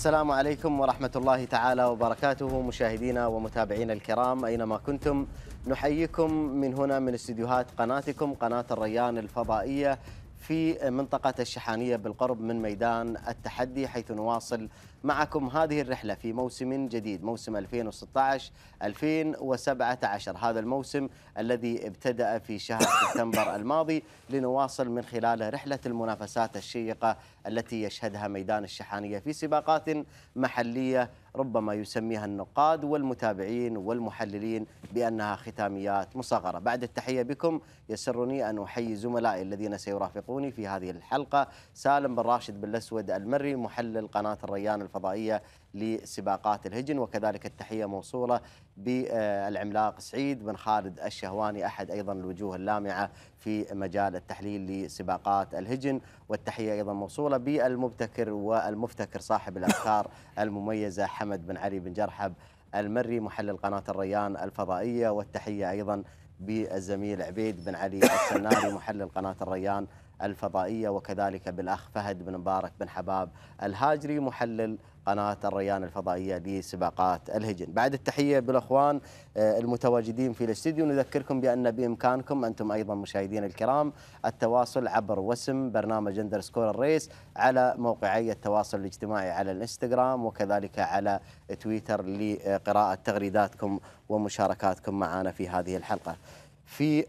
السلام عليكم ورحمة الله تعالى وبركاته مشاهدينا ومتابعينا الكرام أينما كنتم نحييكم من هنا من استديوهات قناتكم قناة الريان الفضائية. في منطقة الشحانية بالقرب من ميدان التحدي حيث نواصل معكم هذه الرحلة في موسم جديد موسم 2016 2017 هذا الموسم الذي ابتدأ في شهر سبتمبر الماضي لنواصل من خلاله رحلة المنافسات الشيقة التي يشهدها ميدان الشحانية في سباقات محلية ربما يسميها النقاد والمتابعين والمحللين بأنها ختاميات مصغرة. بعد التحية بكم يسرني أن أحيي زملائي الذين سيرافقوني في هذه الحلقة. سالم بن راشد بن الأسود المري محلل قناة الريان الفضائية لسباقات الهجن وكذلك التحية موصولة بالعملاق سعيد بن خالد الشهواني أحد أيضا الوجوه اللامعة في مجال التحليل لسباقات الهجن. والتحية أيضا موصولة بالمبتكر والمفتكر صاحب الأفكار المميزة حمد بن علي بن جرحب المري محلل قناة الريان الفضائية. والتحية أيضا بالزميل عبيد بن علي السناري محلل قناة الريان الفضائية وكذلك بالأخ فهد بن مبارك بن حباب الهاجري محلل قناة الريان الفضائية لسباقات الهجن. بعد التحية بالأخوان آه، المتواجدين في الاستديو نذكركم بأن بإمكانكم أنتم أيضا مشاهدين الكرام التواصل عبر وسم برنامج underscore الريس على موقعي التواصل الاجتماعي على الإنستغرام وكذلك على تويتر لقراءة تغريداتكم ومشاركاتكم معنا في هذه الحلقة. في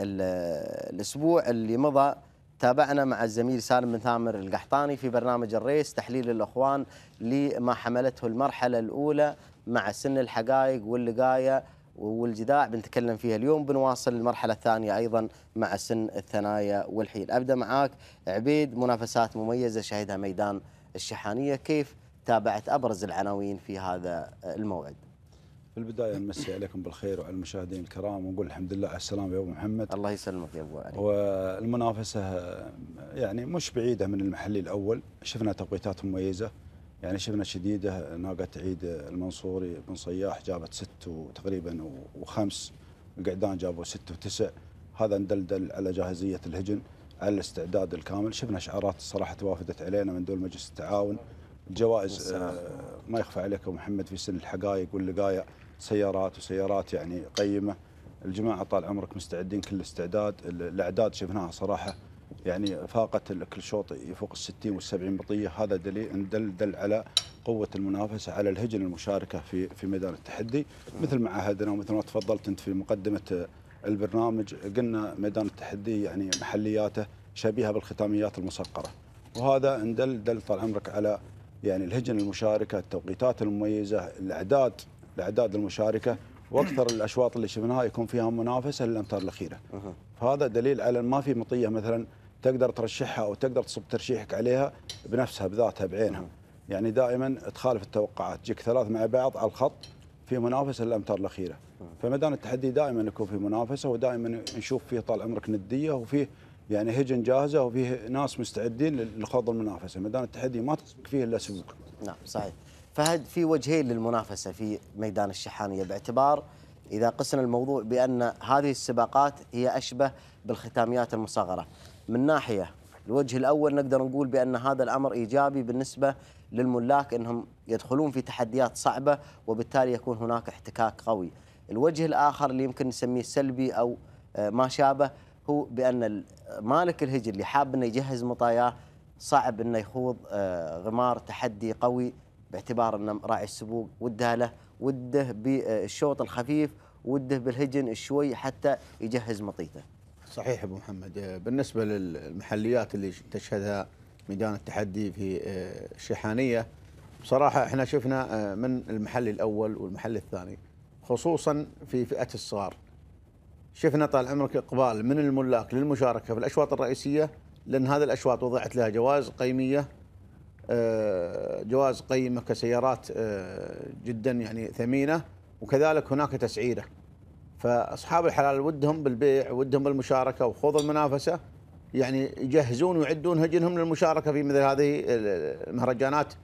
الأسبوع اللي مضى تابعنا مع الزميل سالم بن ثامر القحطاني في برنامج الريس تحليل الأخوان لما حملته المرحلة الأولى مع سن الحقائق واللقاية والجداع. بنتكلم فيها اليوم بنواصل المرحلة الثانية أيضا مع سن الثنايا والحيل. أبدأ معاك عبيد منافسات مميزة شهدها ميدان الشحانية. كيف تابعت أبرز العناوين في هذا الموعد؟ في البداية نمسي عليكم بالخير وعلى المشاهدين الكرام ونقول الحمد لله على السلامة يا أبو محمد. الله يسلمك يا أبو علي. والمنافسة يعني مش بعيدة من المحلي الأول. شفنا توقيتات مميزة. يعني شفنا شديدة ناقة عيد المنصوري بن صياح جابت ست وتقريبا وخمس القعدان جابوا ست وتسع. هذا ندلدل على جاهزية الهجن على الاستعداد الكامل. شفنا شعارات الصراحه توافدت علينا من دول مجلس التعاون. الجوائز آه ما يخفى عليك أبو محمد في سن الحقائق واللقايا. سيارات وسيارات يعني قيمة. الجماعة طال عمرك مستعدين كل الاستعداد الأعداد شفناها صراحة يعني فاقت كل شوط يفوق ال 60 وال 70 بطيه هذا دليل دل دل على قوة المنافسة على الهجن المشاركة في في ميدان التحدي. مثل ما عهدنا ومثل ما تفضلت أنت في مقدمة البرنامج قلنا ميدان التحدي يعني محلياته شبيهة بالختاميات المصقره وهذا دل دل طال عمرك على يعني الهجن المشاركة التوقيتات المميزة الأعداد الاعداد المشاركة وأكثر الأشواط اللي شفناها يكون فيها منافسة للأمتار الأخيرة. فهذا دليل على ما في مطية مثلا تقدر ترشحها أو تقدر تصب ترشيحك عليها بنفسها بذاتها بعينها. يعني دائما تخالف التوقعات تجيك ثلاث مع بعض على الخط في منافسة للأمتار الأخيرة. فميدان التحدي دائما يكون في منافسة ودائما نشوف فيه طال عمرك ندية وفيه يعني هجن جاهزة وفيه ناس مستعدين لخوض المنافسة، ميدان التحدي ما فيه إلا سبوق. نعم صحيح. فهد في وجهين للمنافسة في ميدان الشحانية باعتبار إذا قسنا الموضوع بأن هذه السباقات هي أشبه بالختاميات المصغرة. من ناحية الوجه الأول نقدر نقول بأن هذا الأمر إيجابي بالنسبة للملاك إنهم يدخلون في تحديات صعبة وبالتالي يكون هناك احتكاك قوي. الوجه الآخر اللي يمكن نسميه سلبي أو ما شابه هو بأن مالك الهجر اللي حاب إنه يجهز مطاياه صعب إنه يخوض غمار تحدي قوي باعتبار أنه راعي السبوق وده له وده بالشوط الخفيف وده بالهجن الشوي حتى يجهز مطيته. صحيح أبو محمد بالنسبة للمحليات اللي تشهدها ميدان التحدي في الشيحانية بصراحة إحنا شفنا من المحل الأول والمحل الثاني خصوصا في فئة الصغار شفنا طال عمرك إقبال من الملاك للمشاركة في الأشواط الرئيسية لأن هذه الأشواط وضعت لها جوائز قيمية جوائز قيمة كسيارات جدا يعني ثمينة وكذلك هناك تسعيرة. فأصحاب الحلال ودهم بالبيع ودهم بالمشاركة وخوض المنافسة يعني يجهزون ويعدون هجنهم للمشاركة في مثل هذه المهرجانات.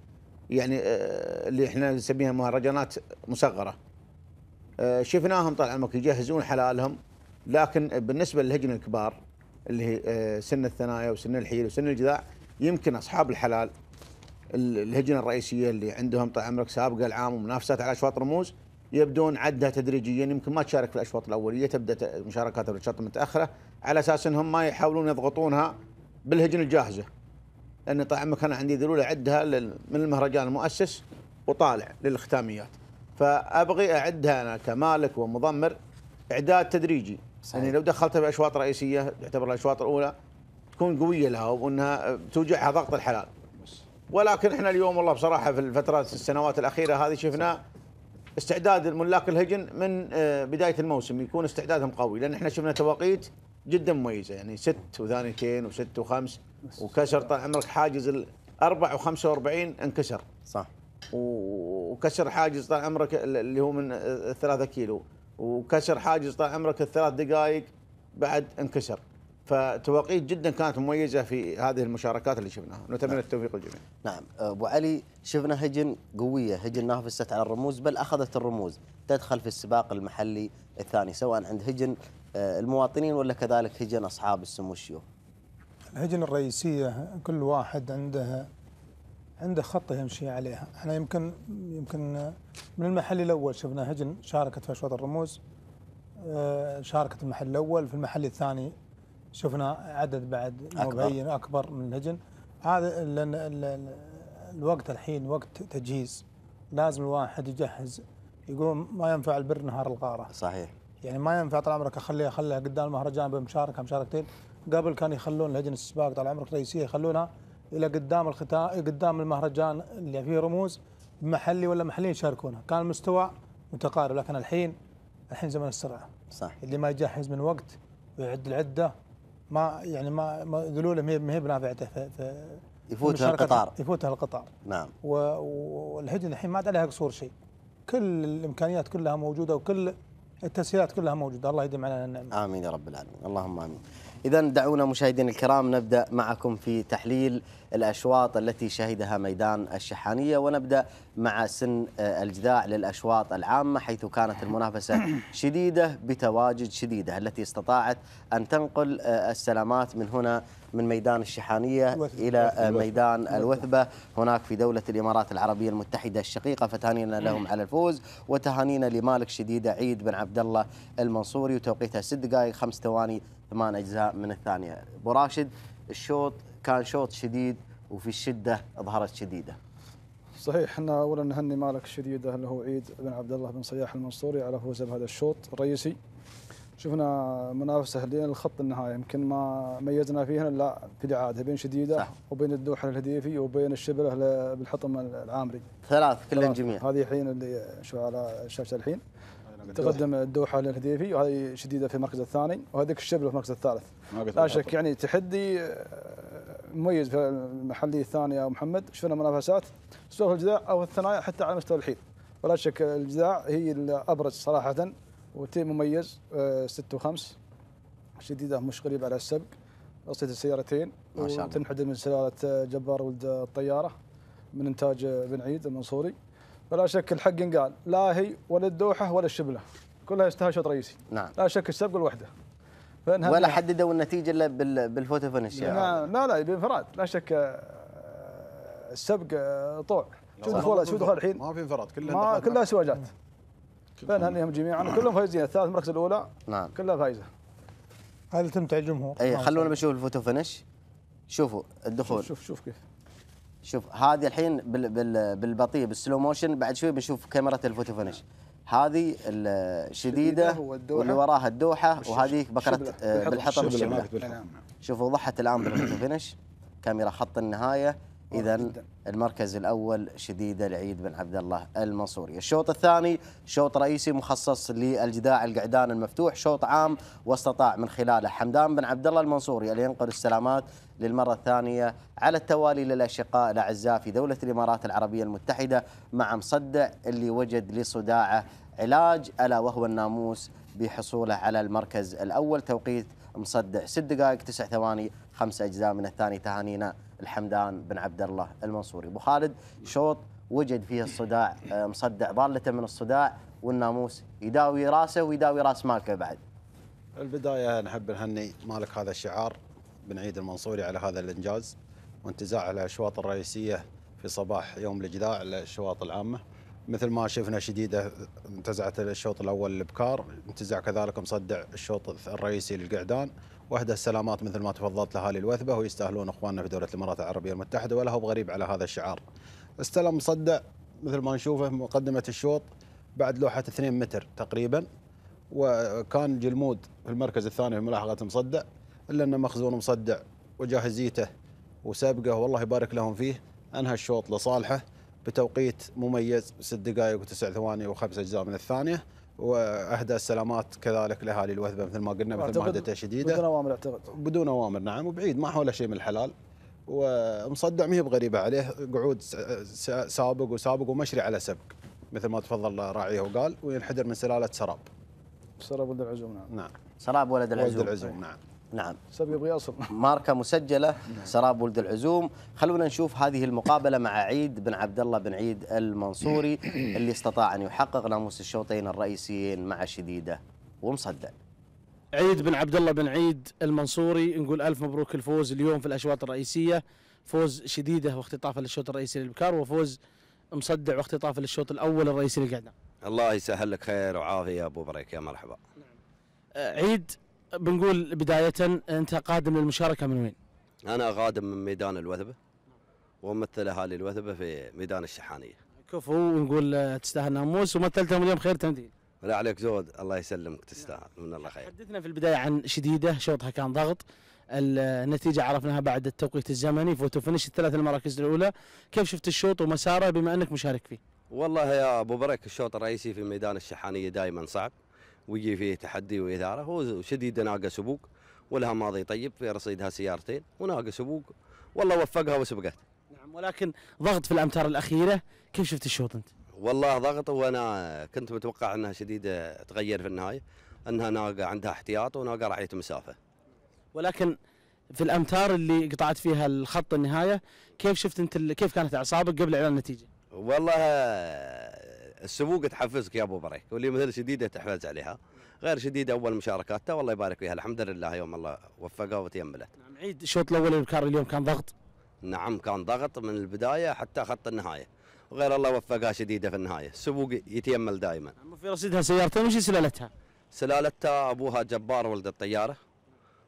يعني اللي إحنا نسميها مهرجانات مصغرة. شفناهم طال عمرك يجهزون حلالهم لكن بالنسبة للهجن الكبار اللي هي سن الثنايا وسن الحيل وسن الجذاع يمكن أصحاب الحلال ال- الهجنة الرئيسية اللي عندهم طال عمرك سابقه العام ومنافسات على أشواط رموز يبدون عدها تدريجيا. يمكن ما تشارك في الأشواط الأولية تبدأ مشاركاتها في الأشواط المتأخرة على أساس إنهم ما يحاولون يضغطونها بالهجن الجاهزة. لأن طال عمرك أنا عندي ذلول أعدها من المهرجان المؤسس وطالع للختاميات فأبغي أعدها أنا كمالك ومضمر إعداد تدريجي. صحيح. يعني لو دخلتها باشواط رئيسية تعتبر الأشواط الأولى تكون قوية لها وأنها توجعها ضغط الحلال. ولكن إحنا اليوم والله بصراحة في الفترات السنوات الأخيرة هذه شفنا استعداد الملاك الهجن من آه، بداية الموسم يكون استعدادهم قوي لأن إحنا شفنا توقيت جدا مميزة يعني ست وثانيتين وست وخمس وكسر طال عمرك حاجز الاربع و45 انكسر. صح. وكسر حاجز طال عمرك ال- اللي هو من الثلاثة كيلو وكسر حاجز طال عمرك الثلاث دقائق بعد انكسر. فتوقيت جدا كانت مميزة في هذه المشاركات اللي شفناها. نتمنى التوفيق للجميع. نعم. أبو علي شفنا هجن قوية. هجن نافست على الرموز بل أخذت الرموز. تدخل في السباق المحلي الثاني سواء عند هجن آه، المواطنين ولا كذلك هجن أصحاب السمو الشيوخ الهجن الرئيسية كل واحد عنده عنده خطة يمشي عليها. إحنا يمكن يمكن من المحل الأول شفنا هجن شاركت في أشواط الرموز آه، شاركت المحل الأول. في المحل الثاني شفنا عدد بعد. مبين أكبر من الهجن. هذا ال- الوقت الحين وقت تجهيز. لازم الواحد يجهز. يقولون ما ينفع البر نهار الغارة. صحيح. يعني ما ينفع طال عمرك أخليها اخليها قدام المهرجان بمشاركه مشاركتين قبل كان يخلون لجنه السباق طال عمرك رئيسية يخلونها إلى قدام الختام قدام المهرجان اللي فيه رموز محلي ولا محليين يشاركونها. كان المستوى متقارب لكن الحين الحين زمن السرعة. صح. اللي ما يجهز من وقت ويعد العدة ما يعني ما ذلوله ما هي- بنافعته في في يفوتها القطار يفوتها القطار نعم. والهجن الحين ما عاد عليها قصور شيء. كل الإمكانيات كلها موجودة وكل التسهيلات كلها موجودة. الله يديم علينا النعمة. آمين يا رب العالمين. اللهم آمين. إذا دعونا مشاهدينا الكرام نبدأ معكم في تحليل الأشواط التي شهدها ميدان الشحانية ونبدأ مع سن آه، الجذاع للأشواط العامة حيث كانت المنافسة شديدة بتواجد شديدة التي استطاعت أن تنقل آه، السلامات من هنا من ميدان الشحانية الوثبة. إلى آه، ميدان الوثبة. هناك في دولة الإمارات العربية المتحدة الشقيقة فتهانينا لهم على الفوز وتهانينا لمالك شديده عيد بن عبد الله المنصوري وتوقيتها ست دقائق خمس ثواني ثمان أجزاء من الثانية. أبو راشد الشوط كان شوط شديد وفي الشدة ظهرت شديدة. صحيح إحنا اولا نهني مالك الشديده اللي هو عيد بن عبد الله بن صياح المنصوري على فوزه بهذا الشوط الرئيسي. شفنا منافسة لين الخط النهايه يمكن ما ميزنا فيها الا في الاعاده بين شديدة صح. وبين الدوحة الهديفي وبين الشبله بالحطم العامري. ثلاث كل خلاص، الجميع هذه الحين اللي شو على الشاشه الحين. تقدم الدوحه للهديفي وهذه شديدة في المركز الثاني وهذيك الشبله في المركز الثالث. لا. شك يعني تحدي آه، مميز في المحلي الثاني يا محمد شفنا منافسات سواء في الجذاع أو في الثنايا حتى على مستوى الحيل. ولا شك الجذاع هي الأبرز صراحة وتيم مميز آه، ست وخمس. شديدة مش غريب على السبق. قصيت السيارتين ما شاء الله. وتنحدر من سلالة آه، جبار ولد الطيارة من إنتاج آه، بن عيد المنصوري. ولا شك الحق ينقال. لا هي ولا الدوحة ولا الشبلة. كلها يستاهل شوط رئيسي. نعم. لا شك السبق الوحده ولا حددوا النتيجة إلا بال- بال photo finish يا لا لا لا بانفراد لا شك آه، السبق آه، طوع. شوف لا، دخول شوف في دخول. الحين؟ ما في انفراد. كلها. كلها سواجات. فنهنيهم جميعا. كلهم فايزين. الثالث المركز الأولى. نعم. كلها فايزة. هذا تمتع الجمهور اي خلونا بنشوف ال photo finish شوفوا الدخول. شوف شوف كيف. شوف هذه الحين بال بال بالبطيء بال slow motion بعد شوي بنشوف كاميرا ال photo finish هذه الشديده. واللي وراها الدوحة وهذه بكرة. آه، بالحطب. الشبله. نعم. شوفوا وضحت الان بال photo finish كاميرا خط النهاية اذا. المركز الأول شديدة لعيد بن عبد الله المنصوري الشوط الثاني شوط رئيسي مخصص للجذاع القعدان المفتوح شوط عام واستطاع من خلاله حمدان بن عبد الله المنصوري ان ينقل السلامات للمرة الثانية على التوالي للاشقاء الأعزاء في دولة الإمارات العربية المتحدة مع مصدع اللي وجد لصداعه علاج ألا وهو الناموس بحصوله على المركز الأول. توقيت مصدع ست دقائق تسع ثواني خمس أجزاء. من الثاني تهانينا الحمدان بن عبد الله المنصوري. أبو خالد شوط وجد فيه الصداع آه، مصدع ضالته من الصداع والناموس يداوي راسه ويداوي راس مالكه بعد. البداية نحب نهني مالك هذا الشعار. بن عيد المنصوري على هذا الإنجاز وانتزاع الأشواط الرئيسية في صباح يوم الإجداع للشواط العامة. مثل ما شفنا شديدة انتزعت الشوط الأول الإبكار انتزع كذلك مصدع الشوط الرئيسي للقعدان. وأهدى السلامات مثل ما تفضلت لأهالي الوثبة ويستاهلون إخواننا في دولة الإمارات العربية المتحدة ولا هو بغريب على هذا الشعار. استلم مصدع مثل ما نشوفه مقدمة الشوط بعد لوحة 2 متر تقريبا وكان جلمود في المركز الثاني في ملاحقة مصدع. إلا أنه مخزون مصدع وجاهزيته وسابقه والله يبارك لهم فيه أنهى الشوط لصالحه بتوقيت مميز ست دقائق وتسع ثواني وخمس أجزاء من الثانية وأهدى السلامات كذلك لأهالي الوثبة مثل ما قلنا مثل هدته شديدة. بدون أوامر أعتقد. بدون أوامر نعم وبعيد ما حوله شيء من الحلال. ومصدع ما هي بغريبة عليه قعود سابق وسابق ومشري على سبق مثل ما تفضل راعيه وقال وينحدر من سلالة سراب. سرب ولد العزوم نعم. نعم. سراب ولد ولد العزوم العزوم نعم. نعم. سبق يبغى أصل. ماركة مسجلة سراب ولد العزوم. خلونا نشوف هذه المقابلة مع عيد بن عبد الله بن عيد المنصوري اللي استطاع أن يحقق ناموس الشوطين الرئيسيين مع شديدة ومصدع عيد بن عبد الله بن عيد المنصوري نقول ألف مبروك الفوز اليوم في الأشواط الرئيسية. فوز شديدة واختطافا للشوط الرئيسي للبكار وفوز مصدع واختطافا للشوط الأول الرئيسي للقعدان الله يسهل لك خير وعافية يا أبو بريك يا مرحبا. آه، عيد بنقول بداية أنت قادم للمشاركة من وين؟ أنا قادم من ميدان الوثبة وممثل أهالي الوثبة في ميدان الشحانية. كفو ونقول آه، تستاهل. ناموس ومثلتهم اليوم خير تمثيل ولا عليك زود الله يسلمك تستاهل. من الله خير. حدثنا في البداية عن شديدة شوطها كان ضغط. النتيجة عرفناها بعد التوقيت الزمني photo finish الثلاث المراكز الأولى. كيف شفت الشوط ومساره بما أنك مشارك فيه؟ والله يا أبو بريك الشوط الرئيسي في ميدان الشحانية دائما صعب. ويجي فيه تحدي واثاره هو شديد ناقة سبوق ولها ماضي طيب في رصيدها سيارتين وناقة سبوق والله وفقها وسبقت نعم ولكن ضغط في الأمتار الأخيرة كيف شفت الشوط أنت؟ والله ضغط وأنا كنت متوقع أنها شديده تغير في النهاية أنها ناقة عندها احتياط وناقة راعيه مسافه ولكن في الأمتار اللي قطعت فيها الخط النهاية كيف شفت أنت كيف كانت إعصابك قبل إعلان النتيجة؟ والله السبوق تحفزك يا أبو بريك. واللي مثل شديدة تحفز عليها. غير شديدة أول مشاركاتها والله يبارك فيها. الحمد لله. يوم الله وفقها وتيملت نعم عيد الشوط الأول البكار اليوم كان ضغط؟ نعم كان ضغط من البداية حتى خط النهاية. وغير الله وفقها شديدة في النهاية. السبوق يتيمل دائما. نعم، في رصيدها سيارتين. وش سلالتها؟ سلالتها أبوها جبار ولد الطيارة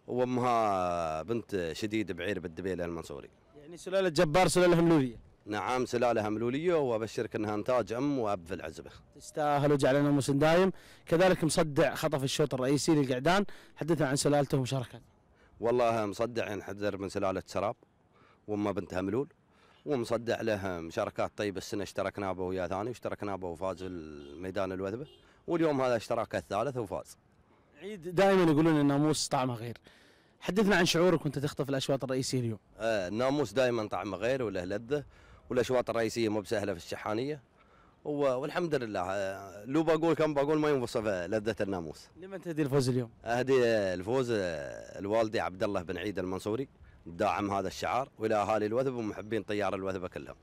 وأمها بنت شديد بعير بالدبيله المنصوري يعني سلالة جبار سلالة هملوليه نعم سلالة هملولية وأبشرك أنها إنتاج أم وأب في العزبة. تستاهل وجعل ناموس دايم. كذلك مصدع خطف الشوط الرئيسي للقعدان حدثنا عن سلالته ومشاركاته والله مصدع ينحدر من سلالة سراب وأما بنت هملول ومصدع له مشاركات طيب السنة اشتركنا به ويا ثاني واشتركنا به وفاز الميدان الوثبة واليوم هذا اشتراكه الثالث وفاز. عيد دائما يقولون الناموس طعمه غير. حدثنا عن شعورك وأنت تخطف الأشواط الرئيسية اليوم. آه الناموس دائما طعمه غير وله لذة. والأشواط الرئيسية مو بسهلة في الشحانية و- والحمد لله آه، لو بقول كم بقول ما ينوصف لذة الناموس لمن تهدي الفوز اليوم؟ أهدي الفوز آه، الوالدي عبد الله بن عيد المنصوري داعم هذا الشعار وإلى أهالي الوثب ومحبين طيار الوثبه كلهم.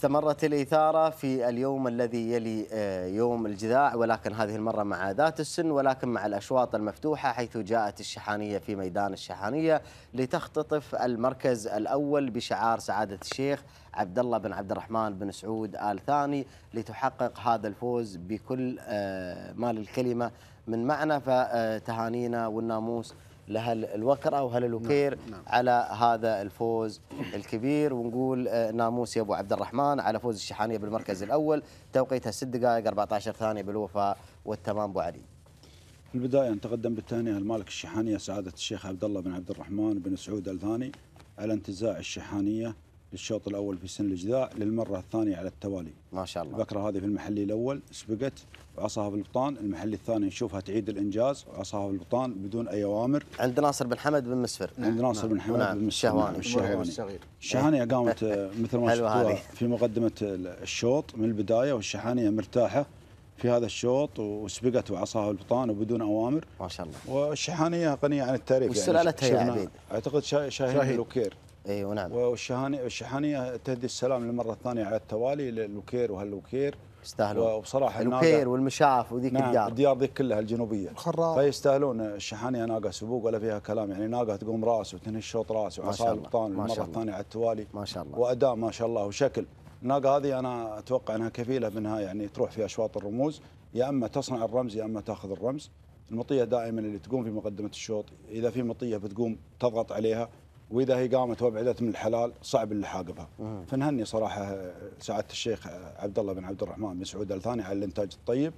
استمرت الإثارة في اليوم الذي يلي آه، يوم الجذاع ولكن هذه المرة مع ذات السن ولكن مع الأشواط المفتوحة حيث جاءت الشحانية في ميدان الشحانية لتختطف المركز الأول بشعار سعادة الشيخ عبد الله بن عبد الرحمن بن سعود آل ثاني لتحقق هذا الفوز بكل آه، ما للكلمة من معنى فتهانينا والناموس لهل الوكرة وهل الوكير نعم. على هذا الفوز الكبير. ونقول آه، ناموس يا أبو عبد الرحمن على فوز الشحانية بالمركز الأول. توقيتها 6 دقائق 14 ثانية بالوفاء والتمام أبو علي. في البداية نتقدم بالتهنئة لمالك الشحانية سعادة الشيخ عبد الله بن عبد الرحمن بن سعود الثاني على انتزاع الشحانية للشوط الأول في سن الجذاع للمرة الثانية على التوالي. ما شاء الله. البكره هذه في المحلي الأول سبقت وعصاها في البطان المحلي الثاني نشوفها تعيد الإنجاز وعصاها في البطان بدون أي أوامر. عند ناصر بن حمد بن مسفر. عند ناصر بن حمد نعم. بن الشهواني. نعم، الشهواني الصغير الشحانية قامت آه، مثل ما شفتوها. في مقدمة الشوط من البداية والشحانية مرتاحة في هذا الشوط وسبقت وعصاها البطان وبدون أوامر. ما شاء الله. والشحانية غنية عن التعريف وش سلالتها يا عبيد؟ أعتقد شا- شاهين شاهين. الوكير. أيوه نعم والشحانية الشحانية تهدي السلام للمرة الثانية على التوالي للوكير وهالوكير. يستاهلون. وبصراحة الوكير والمشاف وذيك نعم الديار. الديار ذيك كلها الجنوبية. الخراف فيستاهلون الشحانية ناقة سبوق ولا فيها كلام. يعني ناقة تقوم رأس وتنهي الشوط رأس شاء المرة الله. الثانية على التوالي. ما شاء الله. وأداء ما شاء الله وشكل. الناقة هذه أنا أتوقع أنها كفيلة بأنها يعني تروح في أشواط الرموز. يا أما تصنع الرمز يا أما تأخذ الرمز. المطية دائما اللي تقوم في مقدمة الشوط إذا في مطية بتقوم تضغط عليها. وإذا هي قامت وابعدت من الحلال صعب اللحاق بها فنهني صراحة سعادة الشيخ عبد الله بن عبد الرحمن بن سعود الثاني على الإنتاج الطيب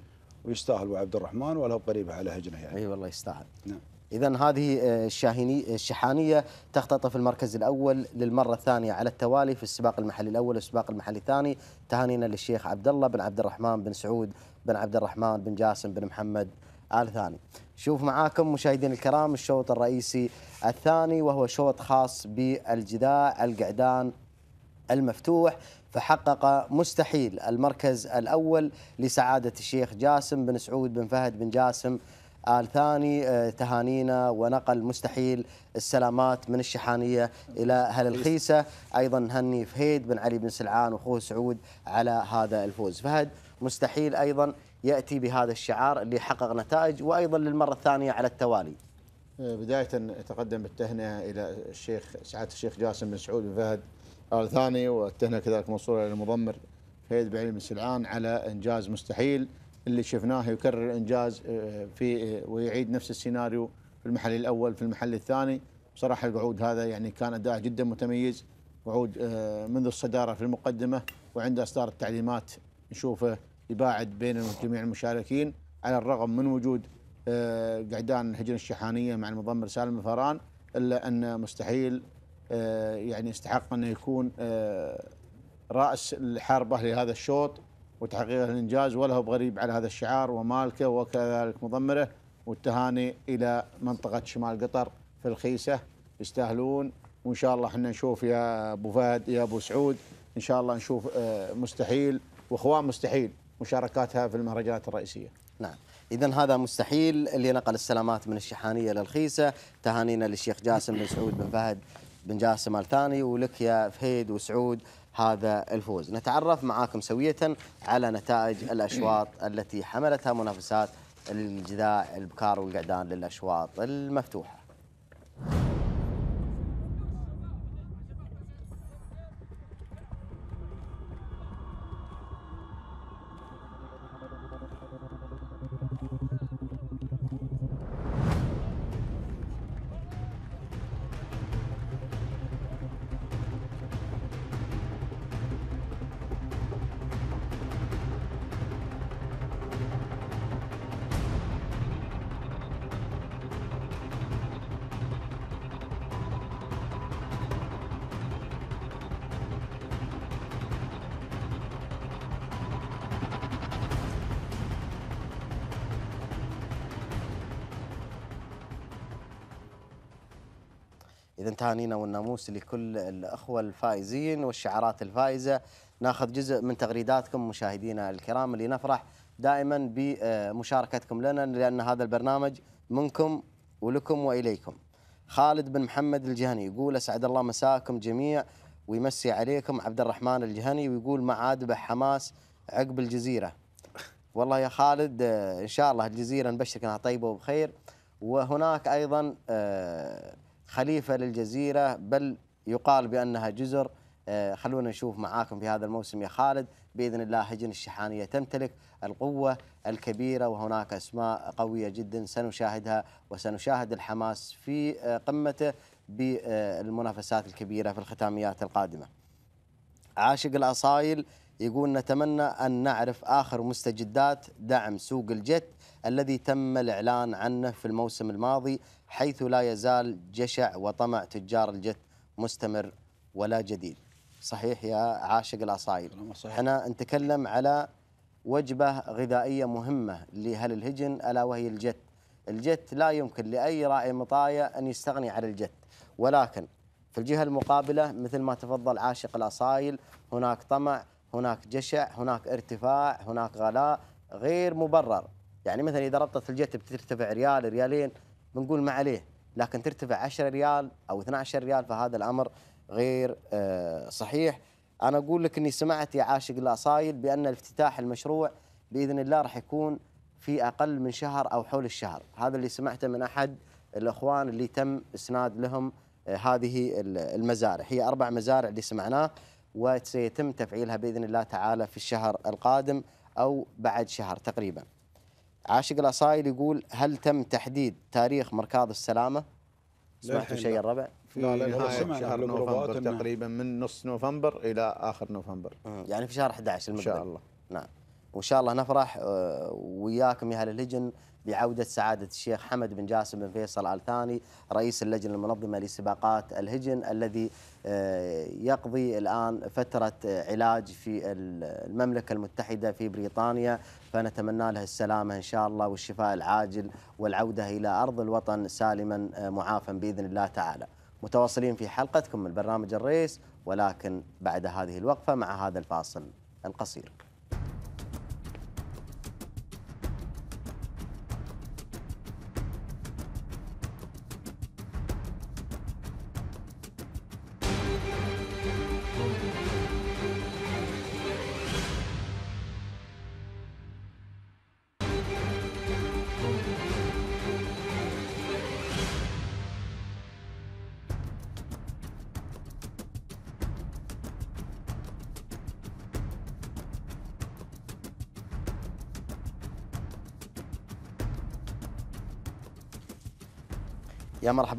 ويستاهل ابو عبد الرحمن ولا هو قريبه على هجنة يعني. أي والله يستاهل. نعم. اذا هذه آه، الشاهيني الشحانية تختطف المركز الأول للمرة الثانية على التوالي في السباق المحلي الأول والسباق المحلي الثاني. تهانينا للشيخ عبد الله بن عبد الرحمن بن سعود بن عبد الرحمن بن جاسم بن محمد آل ثاني. شوف معاكم مشاهدينا الكرام الشوط الرئيسي الثاني وهو شوط خاص بالجذاع القعدان المفتوح. فحقق مستحيل المركز الأول لسعادة الشيخ جاسم بن سعود بن فهد بن جاسم آل ثاني. آه، تهانينا ونقل مستحيل السلامات من الشحانية إلى أهل الخيسة. أيضا نهني فهيد بن علي بن سلعان وأخوه سعود على هذا الفوز. فهد مستحيل أيضا يأتي بهذا الشعار اللي حقق نتائج وأيضا للمرة الثانية على التوالي. بداية أتقدم بالتهنئة إلى الشيخ سعادة الشيخ جاسم بن سعود بن فهد آل ثاني والتهنئة كذلك موصولة للمضمر فهيد بن علي بن سلعان على إنجاز مستحيل. اللي شفناه يكرر الإنجاز آه، في آه، ويعيد نفس السيناريو في المحل الأول في المحل الثاني. بصراحة القعود هذا يعني كان أداء جدا متميز. وعود آه، منذ الصدارة في المقدمة وعند إصدار التعليمات نشوفه يباعد بين جميع المشاركين على الرغم من وجود آه، قعدان الهجن الشحانية مع المضمر سالم الفران إلا أن مستحيل آه، يعني استحق أنه يكون آه، رأس الحربة لهذا الشوط وتحقيق الإنجاز ولا هو بغريب على هذا الشعار ومالكه وكذلك مضمره والتهاني إلى منطقة شمال قطر في الخيسة. يستاهلون. وإن شاء الله إحنا نشوف يا أبو فهد يا أبو سعود إن شاء الله نشوف مستحيل وإخوان مستحيل. مشاركاتها في المهرجانات الرئيسية. نعم. إذا هذا مستحيل اللي نقل السلامات من الشحانية للخيسة تهانينا للشيخ جاسم بن سعود بن فهد بن جاسم الثاني ولك يا فهيد وسعود هذا الفوز. نتعرف معاكم سوية على نتائج الأشواط التي حملتها منافسات الجذاع البكار والقعدان للأشواط المفتوحة. تهانينا والناموس لكل الأخوة الفائزين والشعارات الفائزة. ناخذ جزء من تغريداتكم مشاهدينا الكرام اللي نفرح دائما بمشاركتكم لنا لأن هذا البرنامج منكم ولكم وإليكم. خالد بن محمد الجهني يقول أسعد الله مساكم جميع ويمسي عليكم عبد الرحمن الجهني ويقول ما عاد به حماس عقب الجزيرة. والله يا خالد إن شاء الله الجزيرة نبشرك أنها طيبة وبخير. وهناك أيضا آه، خليفة للجزيرة بل يقال بأنها جزر. آه، خلونا نشوف معاكم في هذا الموسم يا خالد. بإذن الله هجن الشحانية تمتلك القوة الكبيرة وهناك أسماء قوية جدا سنشاهدها وسنشاهد الحماس في آه، قمته بالمنافسات الكبيرة في الختاميات القادمة. عاشق الأصايل يقول نتمنى أن نعرف آخر مستجدات دعم سوق الجت الذي تم الإعلان عنه في الموسم الماضي حيث لا يزال جشع وطمع تجار الجت مستمر ولا جديد. صحيح يا عاشق كلامك صحيح. إحنا نتكلم على وجبة غذائية مهمة لأهل الهجن ألا وهي الجت الجت لا يمكن لأي راعي مطايه أن يستغني عن الجت ولكن في الجهة المقابلة مثل ما تفضل عاشق الأصايل هناك طمع هناك جشع هناك ارتفاع هناك غلاء غير مبرر. يعني مثلا إذا ربطه الجت بترتفع ريال ريالين بنقول ما عليه لكن ترتفع 10 ريال أو 12 ريال فهذا الأمر غير آه، صحيح. أنا أقول لك إني سمعت يا عاشق الاصايل بأن الافتتاح المشروع بإذن الله راح يكون في أقل من شهر أو حول الشهر. هذا اللي سمعته من أحد الأخوان اللي تم إسناد لهم آه، هذه ال- المزارع. هي أربع مزارع اللي سمعناه وسيتم تفعيلها بإذن الله تعالى في الشهر القادم أو بعد شهر تقريبا. عاشق الاصايل يقول هل تم تحديد تاريخ مركاض السلامة؟ سمعتوا شيء. الربع؟ في لا، لا، لا، نهاية شهر نوفمبر تقريبا من نص نوفمبر إلى آخر نوفمبر. يعني في شهر 11 إن المقبل. شاء الله. نعم. وإن شاء الله نفرح آه، وياكم يا أهل الهجن بعودة سعادة الشيخ حمد بن جاسم بن فيصل ال ثاني رئيس اللجنة المنظمة لسباقات الهجن الذي آه، يقضي الآن فترة آه، علاج في ال- المملكة المتحدة في بريطانيا. فنتمنى له السلامة إن شاء الله والشفاء العاجل والعودة إلى أرض الوطن سالما آه، معافا بإذن الله تعالى. متواصلين في حلقتكم من برنامج الريس ولكن بعد هذه الوقفة مع هذا الفاصل القصير.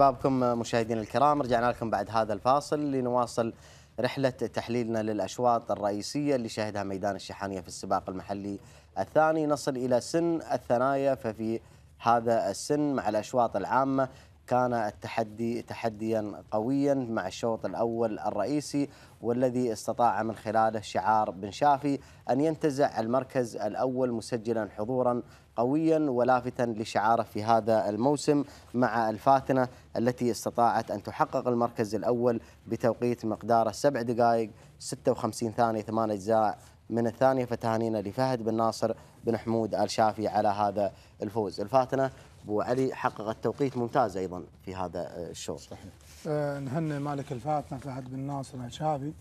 يا مرحبا بكم مشاهدينا الكرام رجعنا لكم بعد هذا الفاصل لنواصل رحلة تحليلنا للأشواط الرئيسية اللي شهدها ميدان الشحانية في السباق المحلي الثاني. نصل إلى سن الثنايا ففي هذا السن مع الأشواط العامة كان التحدي تحديا قويا مع الشوط الأول الرئيسي والذي استطاع من خلاله شعار بن شافي أن ينتزع المركز الأول مسجلا حضورا قويا ولافتا لشعاره في هذا الموسم مع الفاتنة التي استطاعت أن تحقق المركز الأول بتوقيت مقداره سبع دقائق 56 ثانية ثمان أجزاء من الثانية فتهانينا لفهد بن ناصر بن حمود آل شافي على هذا الفوز. الفاتنة أبو علي حققت توقيت ممتاز أيضا في هذا الشوط صحيح. آه، نهنئ مالك الفاتنه فهد بن ناصر الشافي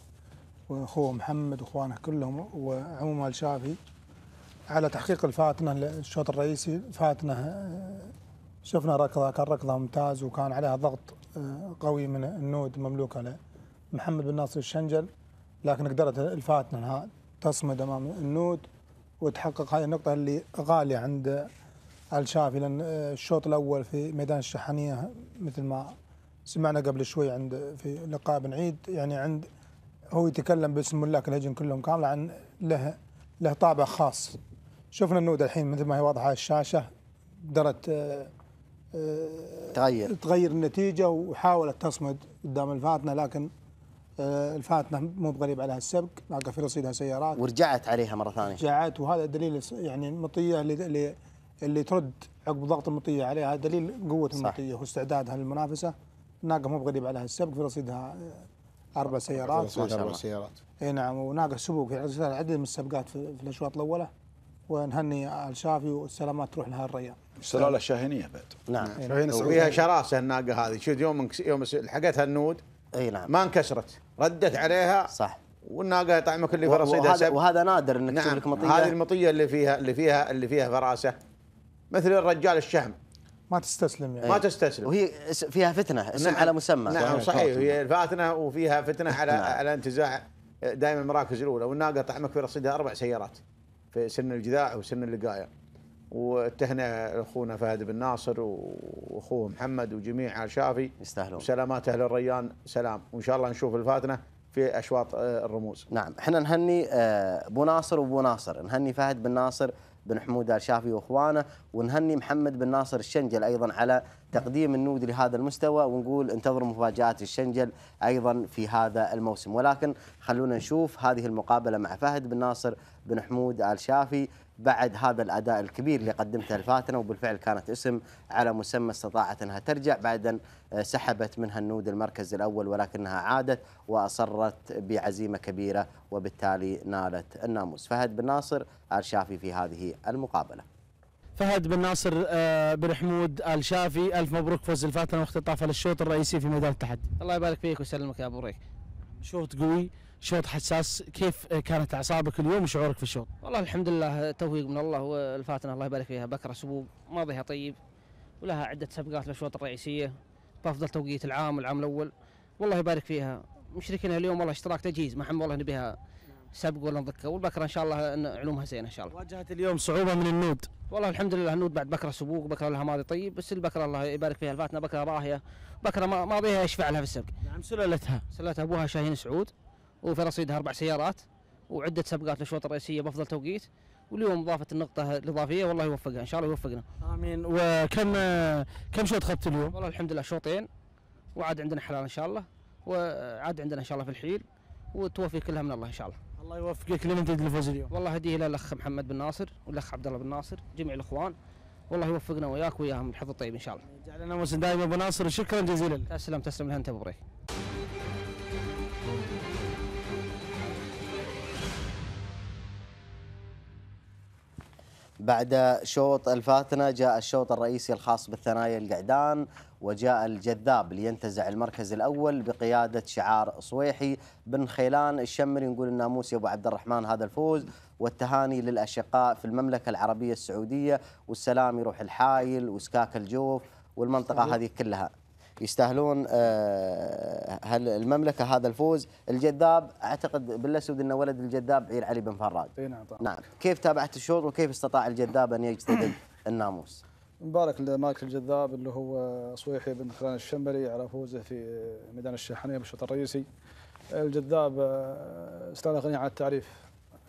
وأخوه محمد وإخوانه كلهم وعموم الشافي على تحقيق الفاتنة الشوط الرئيسي فاتنة آه، شفنا ركضة كان ركضة ممتاز وكان عليها ضغط آه، قوي من النود مملوكة لمحمد بن ناصر الشنجل لكن قدرت الفاتنة إنها تصمد أمام النود وتحقق هذه النقطة اللي غالية عند الشافي لأن آه، الشوط الأول في ميدان الشحانيه مثل ما سمعنا قبل شوي عند في لقاء بن عيد يعني عند هو يتكلم باسم ملاك الهجن كلهم كامله عن له له طابع خاص. شفنا النود الحين مثل ما هي واضحة على الشاشة قدرت آه، آه، تغير. تغير النتيجة وحاولت تصمد قدام الفاتنة لكن آه، الفاتنة مو بغريب عليها السبق لاقى في رصيدها سيارات. ورجعت عليها مرة ثانية. رجعت وهذا دليل يعني المطيه اللي ترد عقب ضغط المطيه عليها دليل قوة صح. المطيه واستعدادها للمنافسه الناقه مو بغريب عليها السبق في رصيدها أربع سيارات. ما شاء أربع الله. سيارات. إي نعم وناقة سبوق. في رصيدها عدد من السبقات في, في الأشواط الأولى. ونهني الشافي والسلامات تروح لها الريان السلاله الشاهينيه بعد. نعم. وفيها شراسة الناقة هذه. شوف يوم يوم لحقتها النود. إي نعم. ما انكسرت. ردت عليها. صح. والناقة طعمك اللي في رصيدها وهذا, وهذا نادر إنك تشوف نعم. لك مطيه هذه المطيه اللي فيها اللي فيها اللي فيها فراسة. مثل الرجال الشهم. ما تستسلم يعني. ما تستسلم. وهي فيها فتنة اسم نعم. على مسمى. نعم صحيح. هي الفاتنه وفيها فتنة على نعم. على انتزاع دائما المراكز الأولى والناقة طعمك في رصيدها أربع سيارات في سن الجذاع وسن اللقايه والتهنئه لاخونا فهد بن ناصر وأخوه محمد وجميع شافي. يستاهلون. وسلامات أهل الريان. سلام. وإن شاء الله نشوف الفاتنة في أشواط آه، الرموز. نعم. إحنا نهني آه، أبو ناصر وأبو ناصر. نهني فهد بن ناصر بن حمود آل شافي وإخوانه ونهني محمد بن ناصر الشنجل أيضا على تقديم النود لهذا المستوى ونقول انتظروا مفاجآت الشنجل أيضا في هذا الموسم. ولكن خلونا نشوف هذه المقابلة مع فهد بن ناصر بن حمود آل شافي بعد هذا الأداء الكبير اللي قدمته الفاتنة وبالفعل كانت اسم على مسمى استطاعت أنها ترجع. بعد ان سحبت منها النود المركز الأول ولكنها عادت وأصرت بعزيمة كبيرة وبالتالي نالت الناموس. فهد بن ناصر آل شافي في هذه المقابلة. فهد بن ناصر آه، بن حمود آل شافي ألف مبروك فوز الفاتنة واختطافه للشوط الرئيسي في ميدان التحدي. الله يبارك فيك ويسلمك يا أبو ريك. شوط قوي. شوط حساس كيف كانت أعصابك اليوم وشعورك في الشوط؟ والله الحمد لله توفيق من الله والفاتنة الله يبارك فيها بكرة سبوق ماضيها طيب ولها عدة سبقات للشوط الرئيسية بأفضل توقيت العام والعام الأول والله يبارك فيها. مشركينها اليوم والله اشتراك تجهيز ما والله نبيها سبق ولا نضكه والبكرة إن شاء الله إن علومها زينة إن شاء الله. واجهت اليوم صعوبة من النود والله الحمد لله النود بعد بكرة سبوق بكرة لها ماضي طيب بس البكرة الله يبارك فيها الفاتنة بكرة راهية بكرة ما- ماضيها يشفع لها في السبق نعم سلالتها سلتها أبوها شاهين سعود. وفي رصيدها أربع سيارات وعدة سبقات للشوط الرئيسية بأفضل توقيت واليوم ضافت النقطة الإضافية والله يوفقها إن شاء الله يوفقنا. آمين. وكم كم شوط اخذت اليوم؟ والله الحمد لله شوطين وعاد عندنا حلال إن شاء الله وعاد عندنا إن شاء الله في الحيل والتوفيق كلها من الله إن شاء الله. الله يوفقك لمن تدري الفوز اليوم. والله هديه للاخ محمد بن ناصر والأخ عبد الله بن ناصر جميع الإخوان والله يوفقنا وياك وياهم الحظ الطيب إن شاء الله. جعلنا موسم دائما ابو ناصر وشكرا جزيلا. تسلم تسلم لها أنت أبو بريك. بعد شوط الفاتنة جاء الشوط الرئيسي الخاص بالثنايا القعدان وجاء الجذاب لينتزع المركز الأول بقيادة شعار صويحي بن خيلان الشمري. نقول الناموس يا أبو عبد الرحمن هذا الفوز والتهاني للأشقاء في المملكة العربية السعودية والسلام يروح الحايل وسكاك الجوف والمنطقة هذه كلها. يستاهلون آه، هل المملكة هذا الفوز؟ الجذاب أعتقد بالأسود أنه ولد الجذاب عير علي بن فراج إي نعم طبعا. نعم. كيف تابعت الشوط وكيف استطاع الجذاب أن يجتذب الناموس؟ مبارك لمالك الجذاب اللي هو صويحي بن خلان الشمري على فوزه في ميدان الشاحنيه بالشوط الرئيسي. الجذاب آه، أستاذ غني عن التعريف.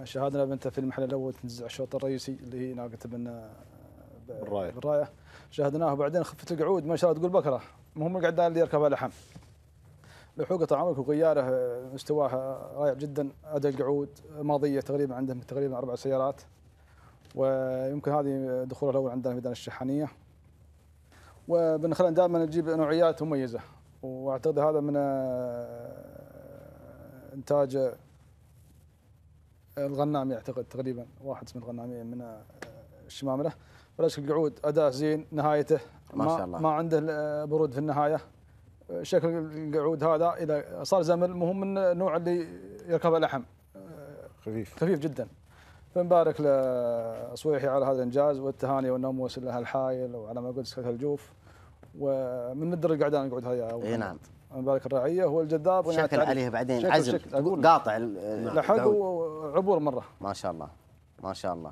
شاهدنا بنته في المحل الأول تنزع الشوط الرئيسي اللي هي ناقة ابن آه،. بالراية. شاهدناه وبعدين خفة القعود ما شاء الله تقول بكرة. مهم القعدان اللي يركبها لحم. لحوقة عمرك وغياره مستواه رائع جدا أداء القعود ماضية تقريبا عندهم تقريبا أربع سيارات. ويمكن هذه دخوله الأول عندنا في ميدان الشحانية. وبن خلال دائما نجيب نوعيات مميزة. وأعتقد هذا من آه، إنتاج آه، الغنامي اعتقد تقريبا واحد اسمه الغنامي من آه، الشماملة. بلاش القعود أداء زين نهايته ما شاء الله. ما عنده آه، برود في النهاية. آه، شكل القعود هذا إذا صار زمل مهم من النوع اللي يركبه لحم خفيف. خفيف جدا. فنبارك لصويحي على هذا الإنجاز والتهاني والناموس له الحايل وعلى ما قلت سكت الجوف ومن ندر القعدان نقعد هيا إي. نعم. نبارك الرعية هو الجذاب شكل. عليه بعدين شكل- عزم. شكل،. قاطع لحق القعود. وعبور مرة. ما شاء الله. ما شاء الله.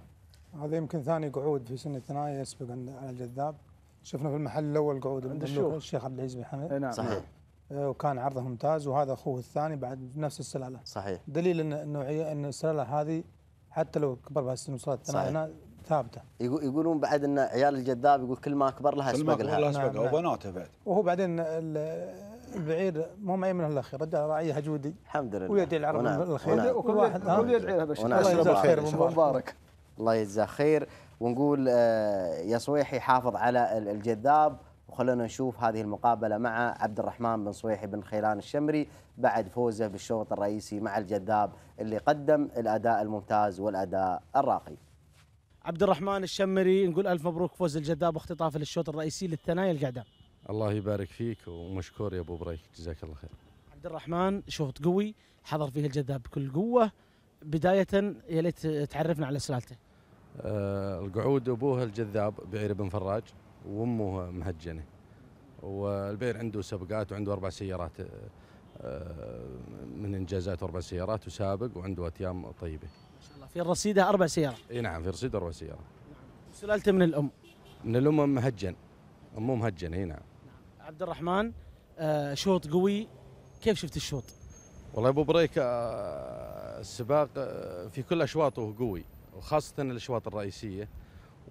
هذا يمكن ثاني قعود في سن الثنايا يسبق على الجذاب. شفنا في المحل الأول قعود عند. الشيخ عبد العزيز بن حمد. أي نعم. صحيح. آه، وكان عرضه ممتاز وهذا أخوه الثاني بعد نفس السلالة. صحيح. دليل إن النوعيه إن السلالة هذه حتى لو كبر بها السن وصلت ثابتة. يقو- يقولون بعد إن عيال الجذاب يقول كل ما اكبر لها أسبق لها. اسبقها نعم، نعم. وبناته بعد. وهو بعدين ال- البعير مو معين من الأخير رجع راعيه هجودي الحمد لله. ويدعي العرب ونعم. بالخير ونعم. وكل واحد؟ كل يدعي له. ونعم. الله يجزاه الله خير خير الله يجزاه خير. ونقول آه، يا صويحي حافظ على ال- الجذاب وخلونا نشوف هذه المقابلة مع عبد الرحمن بن صويحي بن خيلان الشمري بعد فوزه بالشوط الرئيسي مع الجذاب اللي قدم الأداء الممتاز والأداء الراقي. عبد الرحمن الشمري نقول ألف مبروك فوز الجذاب واختطافه للشوط الرئيسي للثنايا القعدان الله يبارك فيك ومشكور يا أبو بريك. جزاك الله خير. عبد الرحمن شوط قوي حضر فيه الجذاب بكل قوة. بداية يا ليت تعرفنا على سلالته. القعود أبوها الجذاب بعير بن فراج وامه مهجنة. والبعير عنده سبقات وعنده أربع سيارات آه من إنجازات أربع سيارات وسابق وعنده أتيام طيبة. ما شاء الله. في الرصيدة أربع سيارات إي نعم في رصيد أربع سيارات سلالته من الأم. من الأم مهجن. امه مهجنة إي نعم. عبد الرحمن آه شوط قوي. كيف شفت الشوط؟ والله أبو بريك آه، السباق آه، في كل أشواطه قوي. وخاصة الأشواط الرئيسية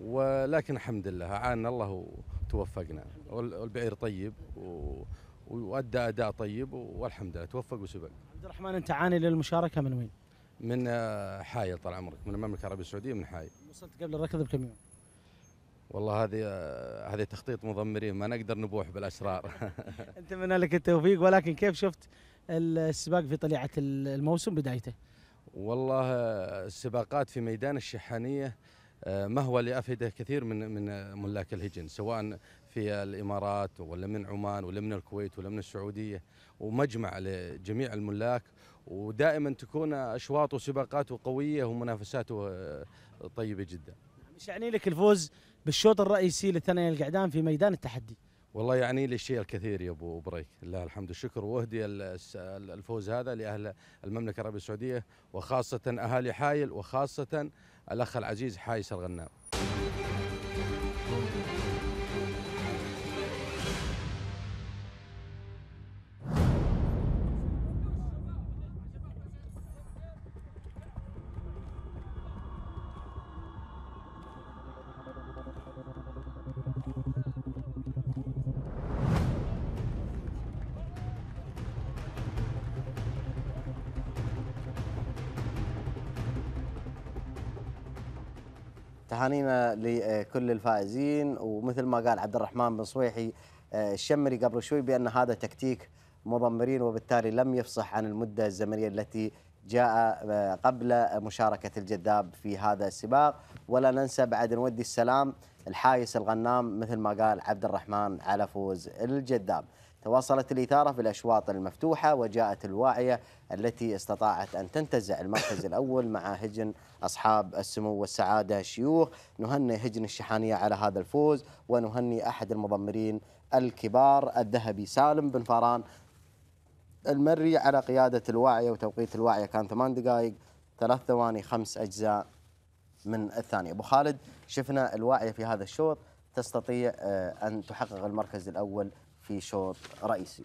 ولكن الحمد لله عاننا الله وتوفقنا وال- والبعير طيب و- وأدى أداء طيب والحمد لله توفق وسبق عبد الرحمن أنت عاني للمشاركة من وين؟ من آه، حايل طال عمرك من المملكة العربية السعودية من حايل وصلت قبل الركض بكم يوم؟ والله هذه آه، هذه تخطيط مضمرين ما نقدر نبوح بالأسرار اتمنى لك التوفيق ولكن كيف شفت السباق في طليعة الموسم بدايته؟ والله السباقات في ميدان الشحانية آه، مهوى لافئده كثير من من ملاك الهجن سواء في الإمارات ولا من عمان ولا من الكويت ولا من السعودية ومجمع لجميع الملاك ودائما تكون اشواط وسباقاته قوية ومنافساته آه، طيبة جدا. إيش يعني لك الفوز بالشوط الرئيسي للثنايا القعدان في ميدان التحدي؟ والله يعني لي الشيء الكثير يا أبو بريك. لله الحمد والشكر. واهدي الفوز هذا لأهل المملكة العربية السعودية وخاصة أهالي حايل وخاصة الأخ العزيز حايس الغنام. تهانينا لكل الفائزين ومثل ما قال عبد الرحمن بن صويحي آه، الشمري قبل شوي بأن هذا تكتيك مضمرين وبالتالي لم يفصح عن المدة الزمنية التي جاء آه، قبل مشاركة الجذاب في هذا السباق. ولا ننسى بعد نودي السلام الحايس الغنام مثل ما قال عبد الرحمن على فوز الجذاب تواصلت الإثارة في الأشواط المفتوحة وجاءت الواعية التي استطاعت أن تنتزع المركز الأول مع هجن أصحاب السمو والسعادة شيوخ. نهني هجن الشحانية على هذا الفوز ونهني أحد المضمرين الكبار الذهبي سالم بن فاران. المري على قيادة الواعية وتوقيت الواعية كان ثمان دقائق ثلاث ثواني خمس أجزاء من الثانية. أبو خالد شفنا الواعية في هذا الشوط تستطيع آه، أن تحقق المركز الأول في شوط رئيسي.